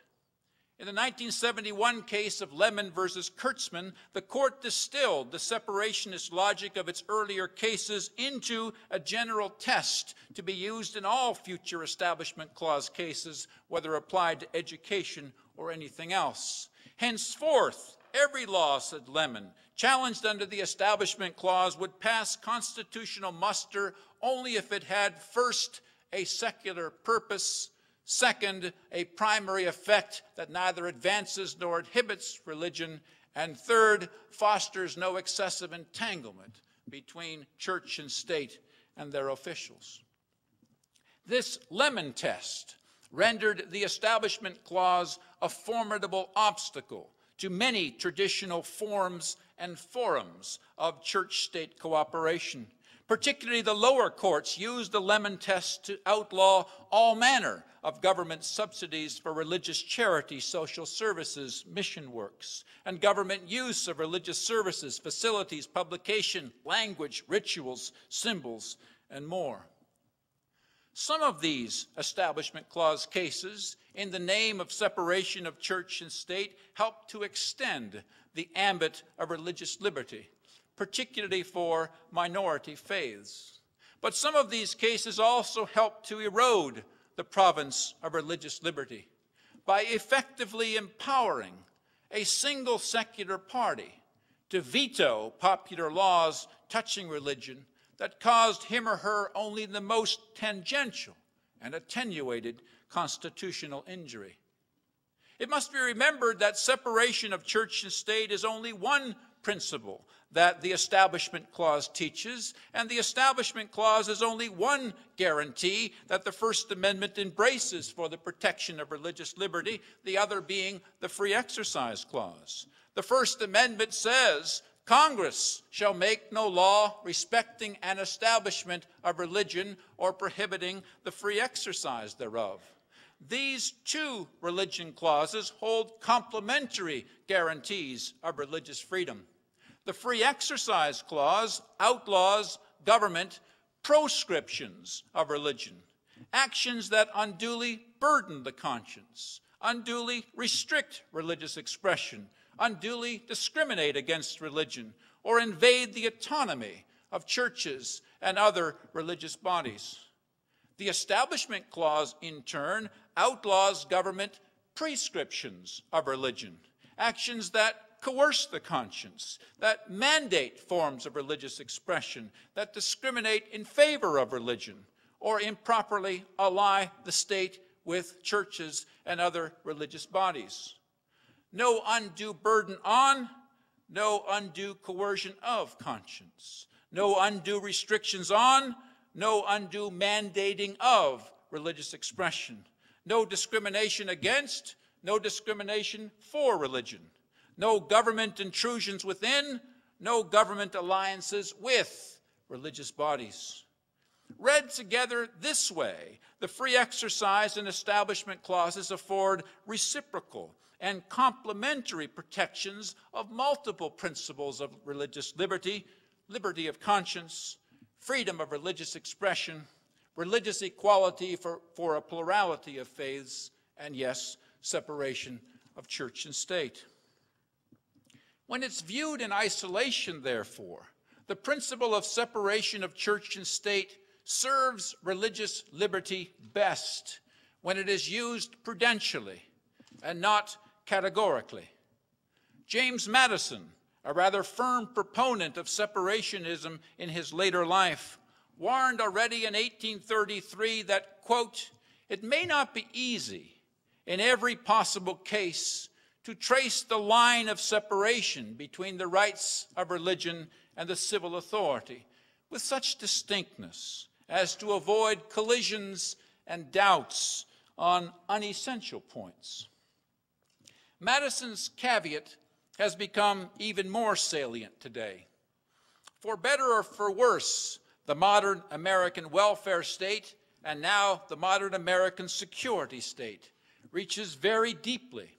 S3: In the 1971 case of Lemon versus Kurtzman, the court distilled the separationist logic of its earlier cases into a general test to be used in all future Establishment Clause cases, whether applied to education or anything else. Henceforth, every law, said Lemon, challenged under the Establishment Clause would pass constitutional muster only if it had first a secular purpose, second, a primary effect that neither advances nor inhibits religion, and third, fosters no excessive entanglement between church and state and their officials. This Lemon test rendered the Establishment Clause a formidable obstacle to many traditional forms and forums of church-state cooperation. Particularly the lower courts used the Lemon test to outlaw all manner of government subsidies for religious charity, social services, mission works, and government use of religious services, facilities, publication, language, rituals, symbols, and more. Some of these Establishment Clause cases, in the name of separation of church and state, help to extend the ambit of religious liberty, particularly for minority faiths. But some of these cases also help to erode the province of religious liberty by effectively empowering a single secular party to veto popular laws touching religion that caused him or her only the most tangential and attenuated constitutional injury. It must be remembered that separation of church and state is only one principle that the Establishment Clause teaches, and the Establishment Clause is only one guarantee that the First Amendment embraces for the protection of religious liberty, the other being the Free Exercise Clause. The First Amendment says Congress shall make no law respecting an establishment of religion or prohibiting the free exercise thereof. These two religion clauses hold complementary guarantees of religious freedom. The Free Exercise Clause outlaws government proscriptions of religion, actions that unduly burden the conscience, unduly restrict religious expression, unduly discriminate against religion or invade the autonomy of churches and other religious bodies. The Establishment Clause, in turn, outlaws government prescriptions of religion, actions that coerce the conscience, that mandate forms of religious expression, that discriminate in favor of religion, or improperly ally the state with churches and other religious bodies. No undue burden on, no undue coercion of conscience, no undue restrictions on, no undue mandating of religious expression, no discrimination against, no discrimination for religion, no government intrusions within, no government alliances with religious bodies. Read together this way, the free exercise and establishment clauses afford reciprocal and complementary protections of multiple principles of religious liberty, liberty of conscience, freedom of religious expression, religious equality for, for a plurality of faiths, and yes, separation of church and state. When it's viewed in isolation, therefore, the principle of separation of church and state serves religious liberty best when it is used prudentially and not categorically. James Madison, a rather firm proponent of separationism in his later life, warned already in 1833 that, quote, it may not be easy in every possible case to trace the line of separation between the rights of religion and the civil authority with such distinctness as to avoid collisions and doubts on unessential points. Madison's caveat has become even more salient today. For better or for worse, the modern American welfare state and now the modern American security state reaches very deeply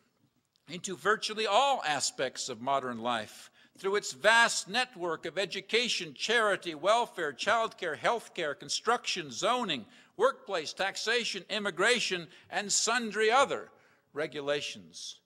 S3: into virtually all aspects of modern life through its vast network of education, charity, welfare, childcare, healthcare, construction, zoning, workplace, taxation, immigration, and sundry other regulations.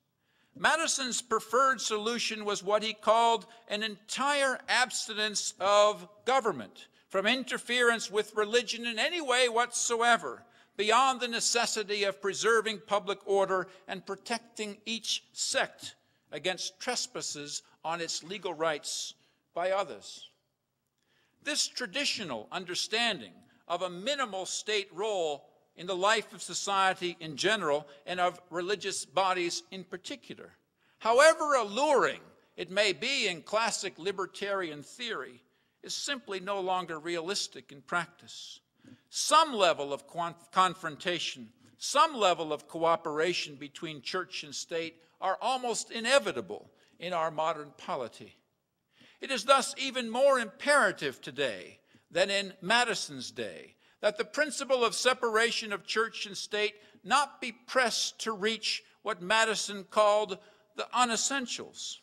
S3: Madison's preferred solution was what he called an entire abstinence of government from interference with religion in any way whatsoever, beyond the necessity of preserving public order and protecting each sect against trespasses on its legal rights by others. This traditional understanding of a minimal state role in the life of society in general and of religious bodies in particular, however alluring it may be in classic libertarian theory, is simply no longer realistic in practice. Some level of confrontation, some level of cooperation between church and state are almost inevitable in our modern polity. It is thus even more imperative today than in Madison's day that the principle of separation of church and state not be pressed to reach what Madison called the unessentials.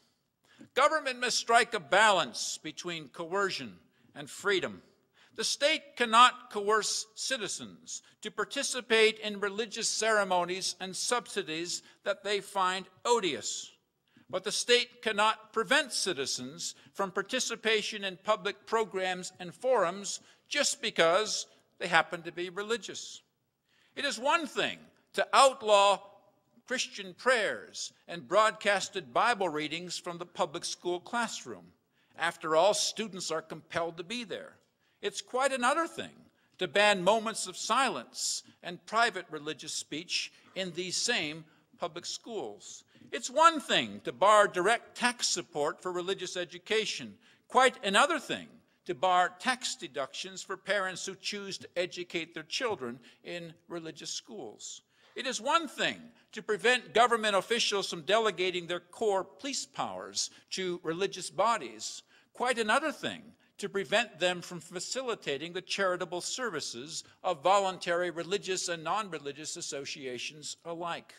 S3: Government must strike a balance between coercion and freedom. The state cannot coerce citizens to participate in religious ceremonies and subsidies that they find odious. But the state cannot prevent citizens from participation in public programs and forums just because they happen to be religious. It is one thing to outlaw Christian prayers and broadcasted Bible readings from the public school classroom. After all, students are compelled to be there. It's quite another thing to ban moments of silence and private religious speech in these same public schools. It's one thing to bar direct tax support for religious education, quite another thing to bar tax deductions for parents who choose to educate their children in religious schools. It is one thing to prevent government officials from delegating their core police powers to religious bodies. Quite another thing to prevent them from facilitating the charitable services of voluntary religious and non-religious associations alike.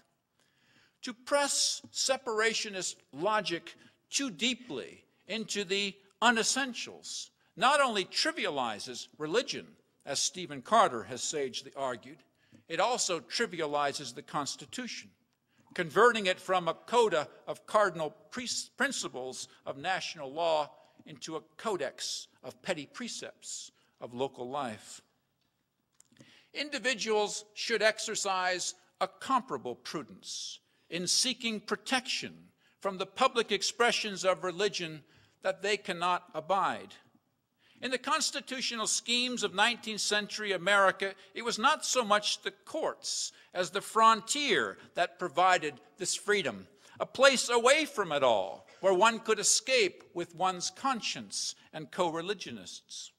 S3: To press separationist logic too deeply into the unessentials not only trivializes religion, as Stephen Carter has sagely argued, it also trivializes the Constitution, converting it from a coda of cardinal principles of national law into a codex of petty precepts of local life. Individuals should exercise a comparable prudence in seeking protection from the public expressions of religion that they cannot abide. In the constitutional schemes of 19th century America, it was not so much the courts as the frontier that provided this freedom, a place away from it all, where one could escape with one's conscience and co-religionists.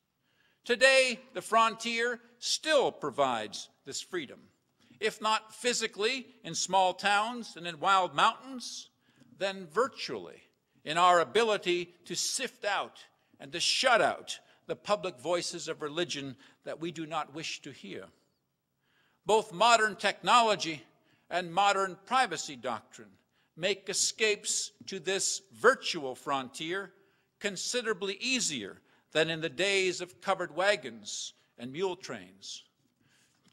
S3: Today, the frontier still provides this freedom, if not physically in small towns and in wild mountains, then virtually in our ability to sift out and to shut out the public voices of religion that we do not wish to hear. Both modern technology and modern privacy doctrine make escapes to this virtual frontier considerably easier than in the days of covered wagons and mule trains.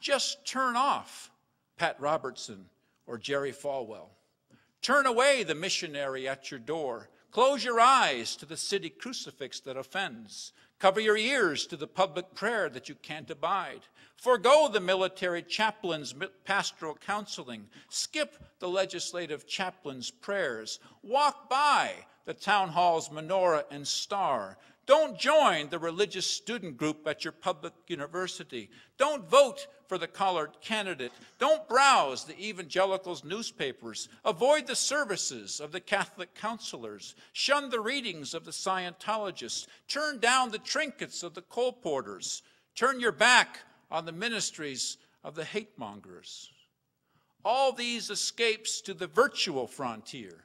S3: Just turn off Pat Robertson or Jerry Falwell. Turn away the missionary at your door. Close your eyes to the city crucifix that offends. Cover your ears to the public prayer that you can't abide. Forgo the military chaplain's pastoral counseling. Skip the legislative chaplain's prayers. Walk by the town hall's menorah and star. Don't join the religious student group at your public university. Don't vote for the colored candidate. Don't browse the evangelicals' newspapers. Avoid the services of the Catholic counselors. Shun the readings of the Scientologists. Turn down the trinkets of the colporteurs. Turn your back on the ministries of the hate mongers. All these escapes to the virtual frontier.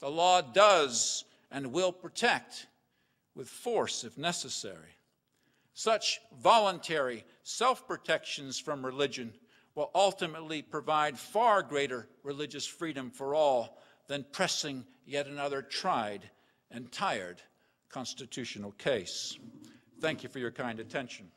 S3: The law does and will protect with force if necessary. Such voluntary self protections from religion will ultimately provide far greater religious freedom for all than pressing yet another tried and tired constitutional case. Thank you for your kind attention.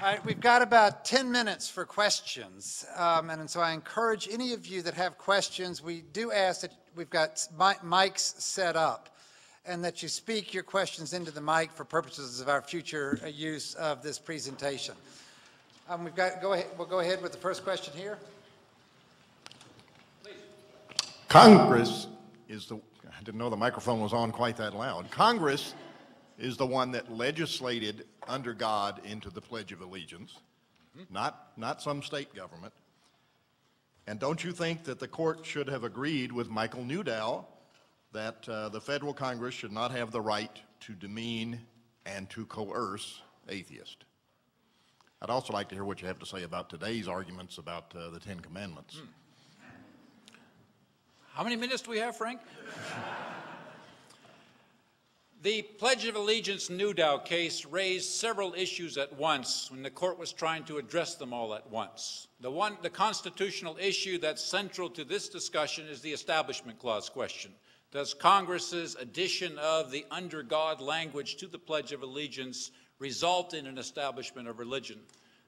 S2: All right, we've got about 10 minutes for questions. Um, and so I encourage any of you that have questions, we do ask that we've got mics set up and that you speak your questions into the mic for purposes of our future uh, use of this presentation. Um, we've got, go ahead, we'll go ahead with the first question here. Please.
S4: Congress is the, I didn't know the microphone was on quite that loud. Congress is the one that legislated under God into the Pledge of Allegiance, not, not some state government. And don't you think that the court should have agreed with Michael Newdow that uh, the federal Congress should not have the right to demean and to coerce atheists? I'd also like to hear what you have to say about today's arguments about uh, the Ten Commandments. Hmm.
S3: How many minutes do we have, Frank? The Pledge of Allegiance Newdow case raised several issues at once when the court was trying to address them all at once. The, one, the constitutional issue that's central to this discussion is the Establishment Clause question. Does Congress's addition of the under God language to the Pledge of Allegiance result in an establishment of religion?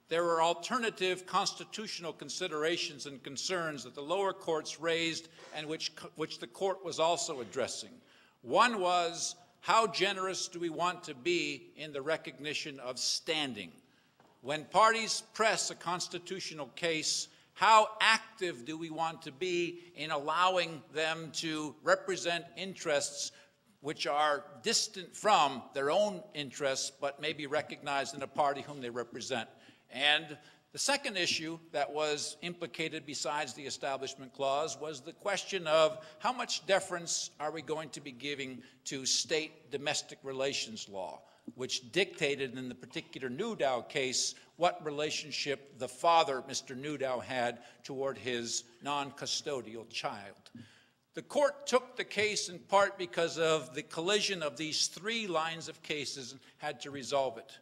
S3: There were alternative constitutional considerations and concerns that the lower courts raised and which, which the court was also addressing. One was how generous do we want to be in the recognition of standing? When parties press a constitutional case, how active do we want to be in allowing them to represent interests which are distant from their own interests, but may be recognized in a party whom they represent? And the second issue that was implicated besides the Establishment Clause was the question of how much deference are we going to be giving to state domestic relations law, which dictated in the particular Newdow case what relationship the father, Mr. Newdow, had toward his non-custodial child. The court took the case in part because of the collision of these three lines of cases and had to resolve it.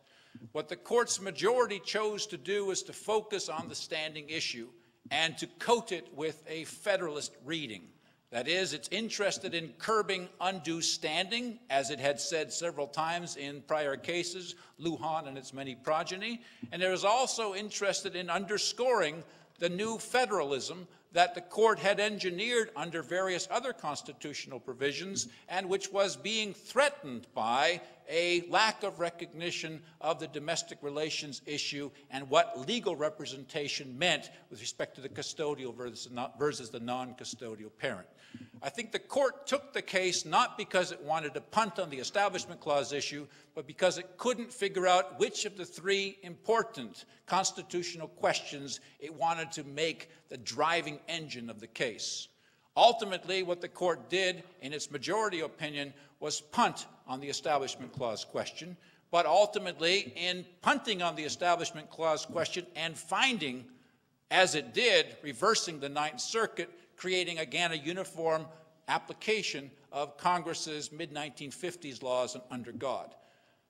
S3: What the court's majority chose to do was to focus on the standing issue and to coat it with a federalist reading. That is, it's interested in curbing undue standing, as it had said several times in prior cases, Lujan and its many progeny, and it is also interested in underscoring the new federalism that the court had engineered under various other constitutional provisions and which was being threatened by a lack of recognition of the domestic relations issue and what legal representation meant with respect to the custodial versus the non-custodial parent. I think the court took the case not because it wanted to punt on the Establishment Clause issue, but because it couldn't figure out which of the three important constitutional questions it wanted to make the driving engine of the case. Ultimately, what the court did, in its majority opinion, was punt on the Establishment Clause question, but ultimately, in punting on the Establishment Clause question and finding, as it did, reversing the Ninth Circuit, creating again a uniform application of Congress's mid 1950s laws under God.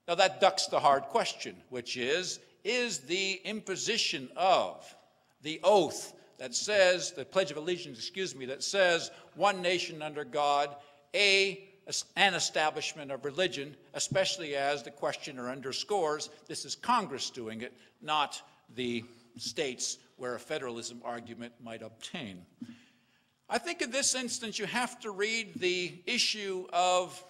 S3: Now, that ducks the hard question, which is Is the imposition of the oath that says, the Pledge of Allegiance, excuse me, that says one nation under God, a an establishment of religion, especially as the questioner underscores this is Congress doing it, not the states where a federalism argument might obtain. I think in this instance you have to read the issue of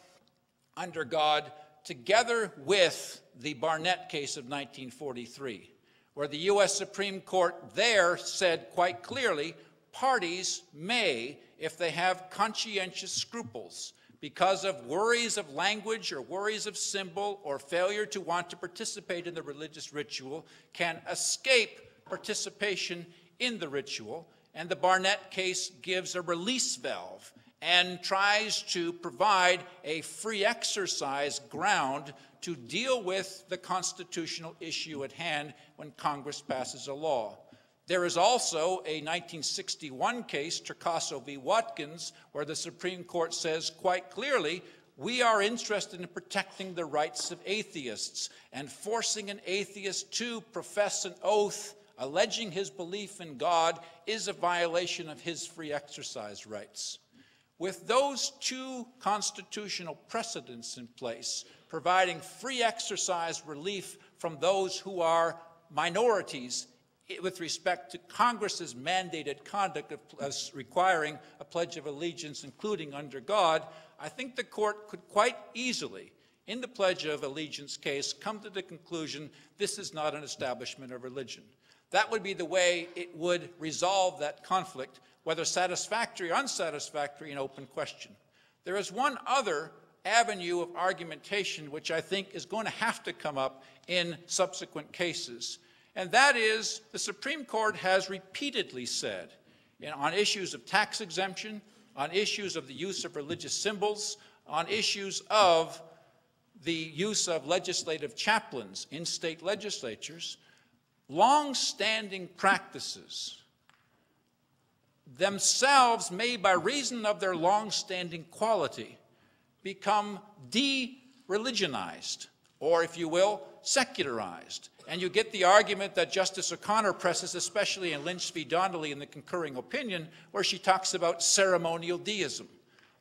S3: under God together with the Barnette case of 1943, where the U.S. Supreme Court there said quite clearly parties may, if they have conscientious scruples, because of worries of language or worries of symbol or failure to want to participate in the religious ritual, can escape participation in the ritual. And the Barnette case gives a release valve and tries to provide a free exercise ground to deal with the constitutional issue at hand when Congress passes a law. There is also a 1961 case, Torcaso v. Watkins, where the Supreme Court says quite clearly we are interested in protecting the rights of atheists and forcing an atheist to profess an oath alleging his belief in God is a violation of his free exercise rights. With those two constitutional precedents in place, providing free exercise relief from those who are minorities with respect to Congress's mandated conduct of, requiring a Pledge of Allegiance, including under God, I think the court could quite easily, in the Pledge of Allegiance case, come to the conclusion this is not an establishment of religion. That would be the way it would resolve that conflict, whether satisfactory or unsatisfactory, an open question. There is one other avenue of argumentation which I think is going to have to come up in subsequent cases, and that is the Supreme Court has repeatedly said on issues of tax exemption, on issues of the use of religious symbols, on issues of the use of legislative chaplains in state legislatures, long-standing practices themselves may, by reason of their long-standing quality, become de-religionized, or if you will, secularized. And you get the argument that Justice O'Connor presses, especially in Lynch v. Donnelly in the concurring opinion, where she talks about ceremonial deism.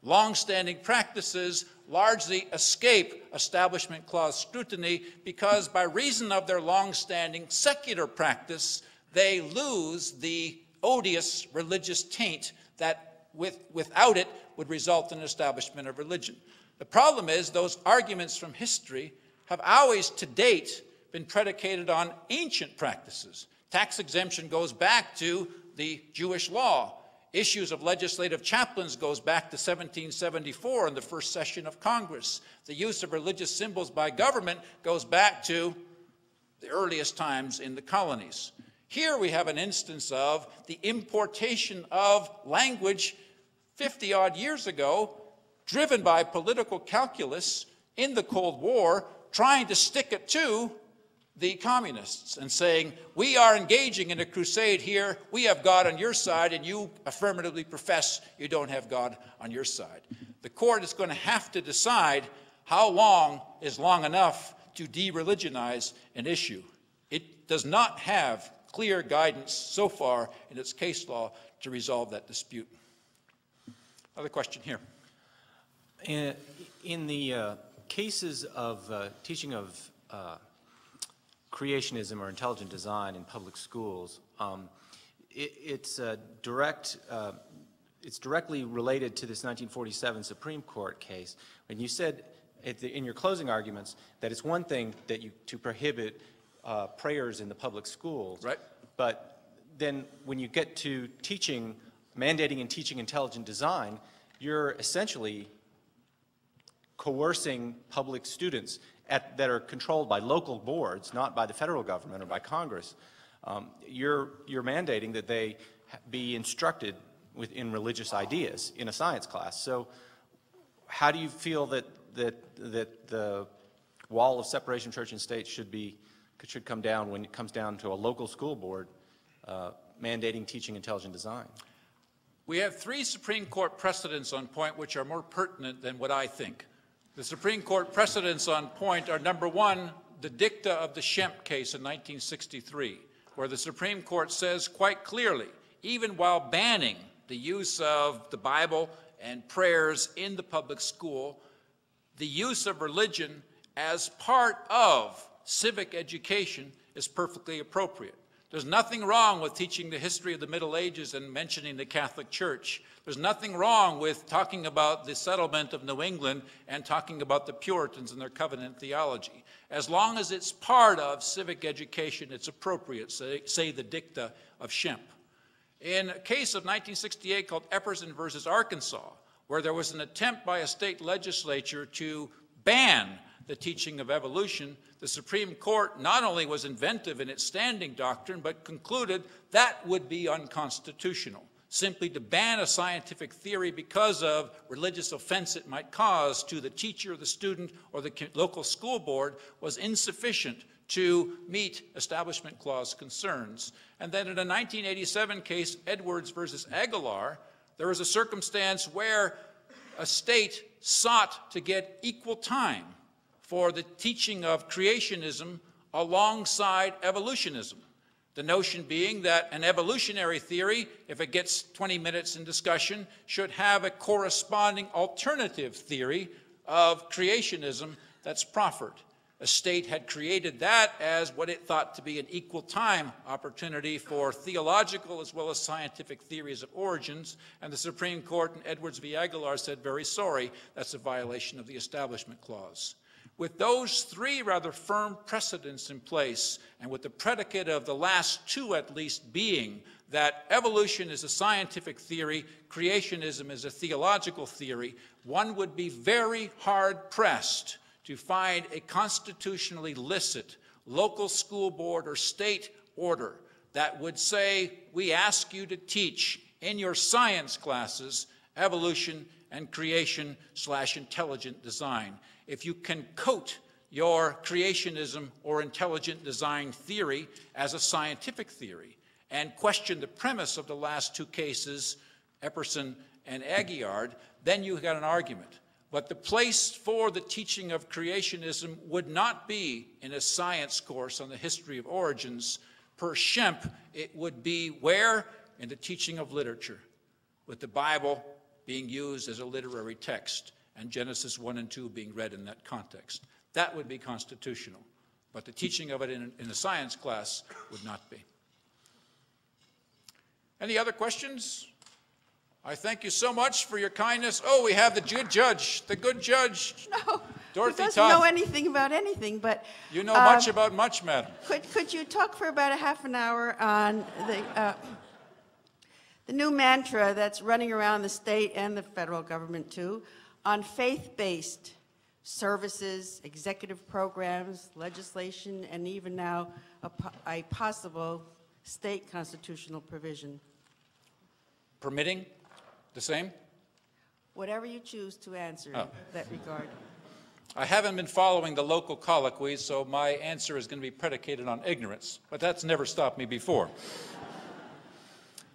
S3: Long-standing practices largely escape Establishment Clause scrutiny because by reason of their long-standing secular practice, they lose the odious religious taint that with, without it would result in establishment of religion. The problem is those arguments from history have always to date been predicated on ancient practices. Tax exemption goes back to the Jewish law. Issues of legislative chaplains goes back to 1774 in the first session of Congress. The use of religious symbols by government goes back to the earliest times in the colonies. Here we have an instance of the importation of language 50 odd years ago, driven by political calculus in the Cold War, trying to stick it to the communists and saying, We are engaging in a crusade here. We have God on your side, and you affirmatively profess you don't have God on your side. The court is going to have to decide how long is long enough to de religionize an issue. It does not have clear guidance so far in its case law to resolve that dispute. Another question here.
S5: In, in the uh, cases of uh, teaching of uh, creationism or intelligent design in public schools, um, it, it's direct, uh, it's directly related to this 1947 Supreme Court case. And you said the, in your closing arguments that it's one thing that you to prohibit uh, prayers in the public schools.
S3: Right.
S5: But then when you get to teaching, mandating and teaching intelligent design, you're essentially coercing public students at, that are controlled by local boards, not by the federal government or by Congress. Um, you're, you're mandating that they be instructed within religious ideas in a science class. So how do you feel that, that, that the wall of separation church and state should be should come down when it comes down to a local school board uh, mandating teaching intelligent design?
S3: We have three Supreme Court precedents on point which are more pertinent than what I think. The Supreme Court precedents on point are number one, the dicta of the Schempp case in 1963, where the Supreme Court says quite clearly, even while banning the use of the Bible and prayers in the public school, the use of religion as part of civic education is perfectly appropriate. There's nothing wrong with teaching the history of the Middle Ages and mentioning the Catholic Church. There's nothing wrong with talking about the settlement of New England and talking about the Puritans and their covenant theology. As long as it's part of civic education, it's appropriate, say, say the dicta of Schempp. In a case of 1968 called Epperson versus Arkansas, where there was an attempt by a state legislature to ban the teaching of evolution, the Supreme Court not only was inventive in its standing doctrine, but concluded that would be unconstitutional. Simply to ban a scientific theory because of religious offense it might cause to the teacher, the student, or the local school board was insufficient to meet Establishment Clause concerns. And then in a 1987 case, Edwards versus Aguillard, there was a circumstance where a state sought to get equal time for the teaching of creationism alongside evolutionism. The notion being that an evolutionary theory, if it gets 20 minutes in discussion, should have a corresponding alternative theory of creationism that's proffered. A state had created that as what it thought to be an equal time opportunity for theological as well as scientific theories of origins, and the Supreme Court in Edwards v. Aguillard said, very sorry, that's a violation of the Establishment Clause. With those three rather firm precedents in place, and with the predicate of the last two at least being that evolution is a scientific theory, creationism is a theological theory, one would be very hard pressed to find a constitutionally licit local school board or state order that would say, we ask you to teach in your science classes evolution and creation slash intelligent design. If you can coat your creationism or intelligent design theory as a scientific theory and question the premise of the last two cases, Epperson and Aguillard, then you have got an argument. But the place for the teaching of creationism would not be in a science course on the history of origins. Per Schempp, it would be where? In the teaching of literature, with the Bible being used as a literary text and Genesis 1 and 2 being read in that context. That would be constitutional. But the teaching of it in, in a science class would not be. Any other questions? I thank you so much for your kindness. Oh, we have the good judge, the good judge.
S6: No,
S3: Dorothy
S6: doesn't
S3: Toth.
S6: know anything about anything, but.
S3: You know
S6: um,
S3: much about much, madam.
S6: Could, could you talk for about a half an hour on the, uh, the new mantra that's running around the state and the federal government too, on faith-based services, executive programs, legislation, and even now a, po- a possible state constitutional provision?
S3: Permitting the same?
S6: Whatever you choose to answer oh. in
S3: Oh.
S6: that regard.
S3: I haven't been following the local colloquies, so my answer is going to be predicated on ignorance, but that's never stopped me before.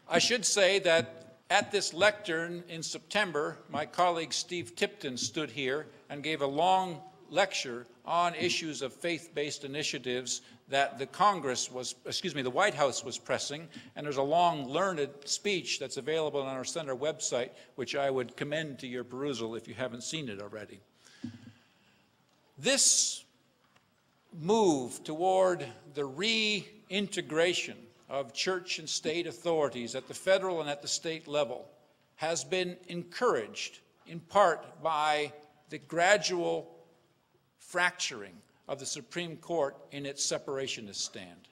S3: I should say that at this lectern in September, my colleague Steve Tipton stood here and gave a long lecture on issues of faith-based initiatives that the Congress was, excuse me, the White House was pressing, and there's a long learned speech that's available on our center website, which I would commend to your perusal if you haven't seen it already. This move toward the reintegration of church and state authorities at the federal and at the state level has been encouraged in part by the gradual fracturing of the Supreme Court in its separationist stand.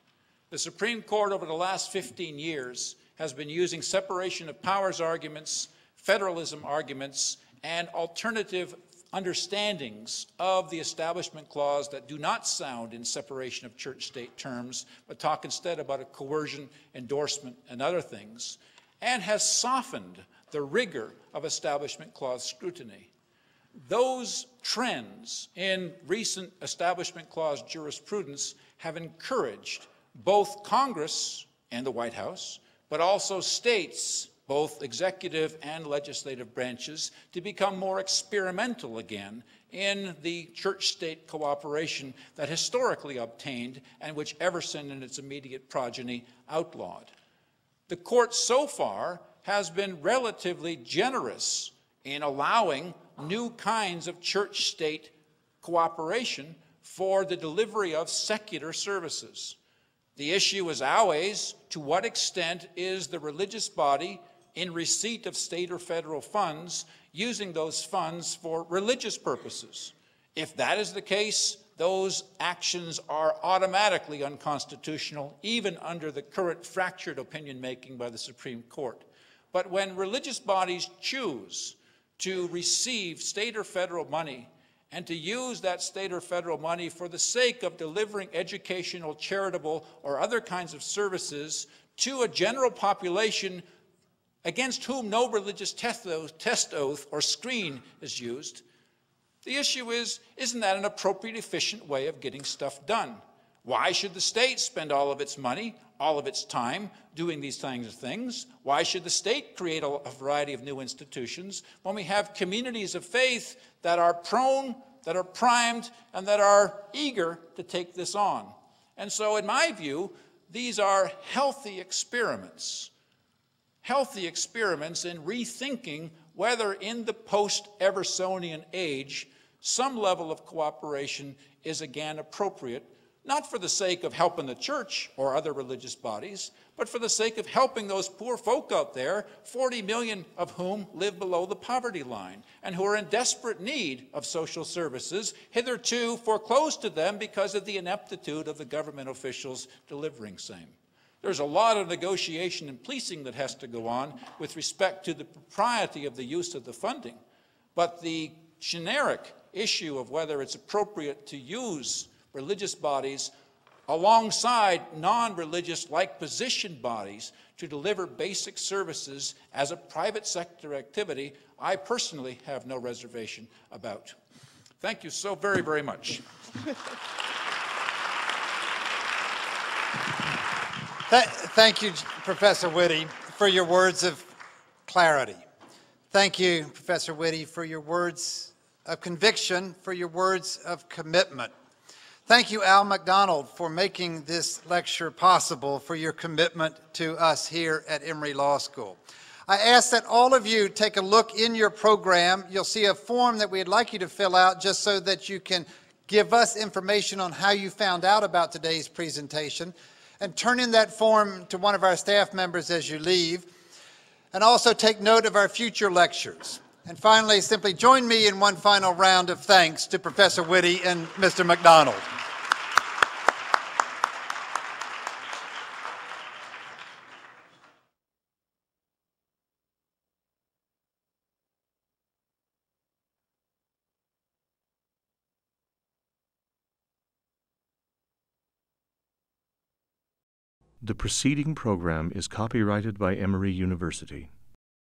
S3: The Supreme Court over the last 15 years has been using separation of powers arguments, federalism arguments, and alternative understandings of the Establishment Clause that do not sound in separation of church state terms, but talk instead about a coercion, endorsement, and other things, and has softened the rigor of Establishment Clause scrutiny. Those trends in recent Establishment Clause jurisprudence have encouraged both Congress and the White House, but also states, both executive and legislative branches, to become more experimental again in the church-state cooperation that historically obtained and which Everson and its immediate progeny outlawed. The court so far has been relatively generous in allowing new kinds of church-state cooperation for the delivery of secular services. The issue is always to what extent is the religious body in receipt of state or federal funds using those funds for religious purposes? If that is the case, those actions are automatically unconstitutional, even under the current fractured opinion making by the Supreme Court. But when religious bodies choose to receive state or federal money and to use that state or federal money for the sake of delivering educational, charitable, or other kinds of services to a general population against whom no religious test oath, or screen is used, the issue is, isn't that an appropriate, efficient way of getting stuff done? Why should the state spend all of its money, all of its time doing these kinds of things? Why should the state create a, variety of new institutions when we have communities of faith that are prone, that are primed, and that are eager to take this on? And so, in my view, these are healthy experiments, healthy experiments in rethinking whether in the post-Eversonian age, some level of cooperation is again appropriate, not for the sake of helping the church or other religious bodies, but for the sake of helping those poor folk out there, 40 million of whom live below the poverty line and who are in desperate need of social services, hitherto foreclosed to them because of the ineptitude of the government officials delivering same. There's a lot of negotiation and policing that has to go on with respect to the propriety of the use of the funding. But the generic issue of whether it's appropriate to use religious bodies alongside non-religious like position bodies to deliver basic services as a private sector activity, I personally have no reservation about. Thank you so very, very much.
S2: Th thank you, Professor Witte, for your words of clarity. Thank you, Professor Witte, for your words of conviction, for your words of commitment. Thank you, Al McDonald, for making this lecture possible, for your commitment to us here at Emory Law School. I ask that all of you take a look in your program. You'll see a form that we'd like you to fill out just so that you can give us information on how you found out about today's presentation and turn in that form to one of our staff members as you leave. And also take note of our future lectures. And finally, simply join me in one final round of thanks to Professor Witte and Mr. McDonald.
S1: The preceding program is copyrighted by Emory University.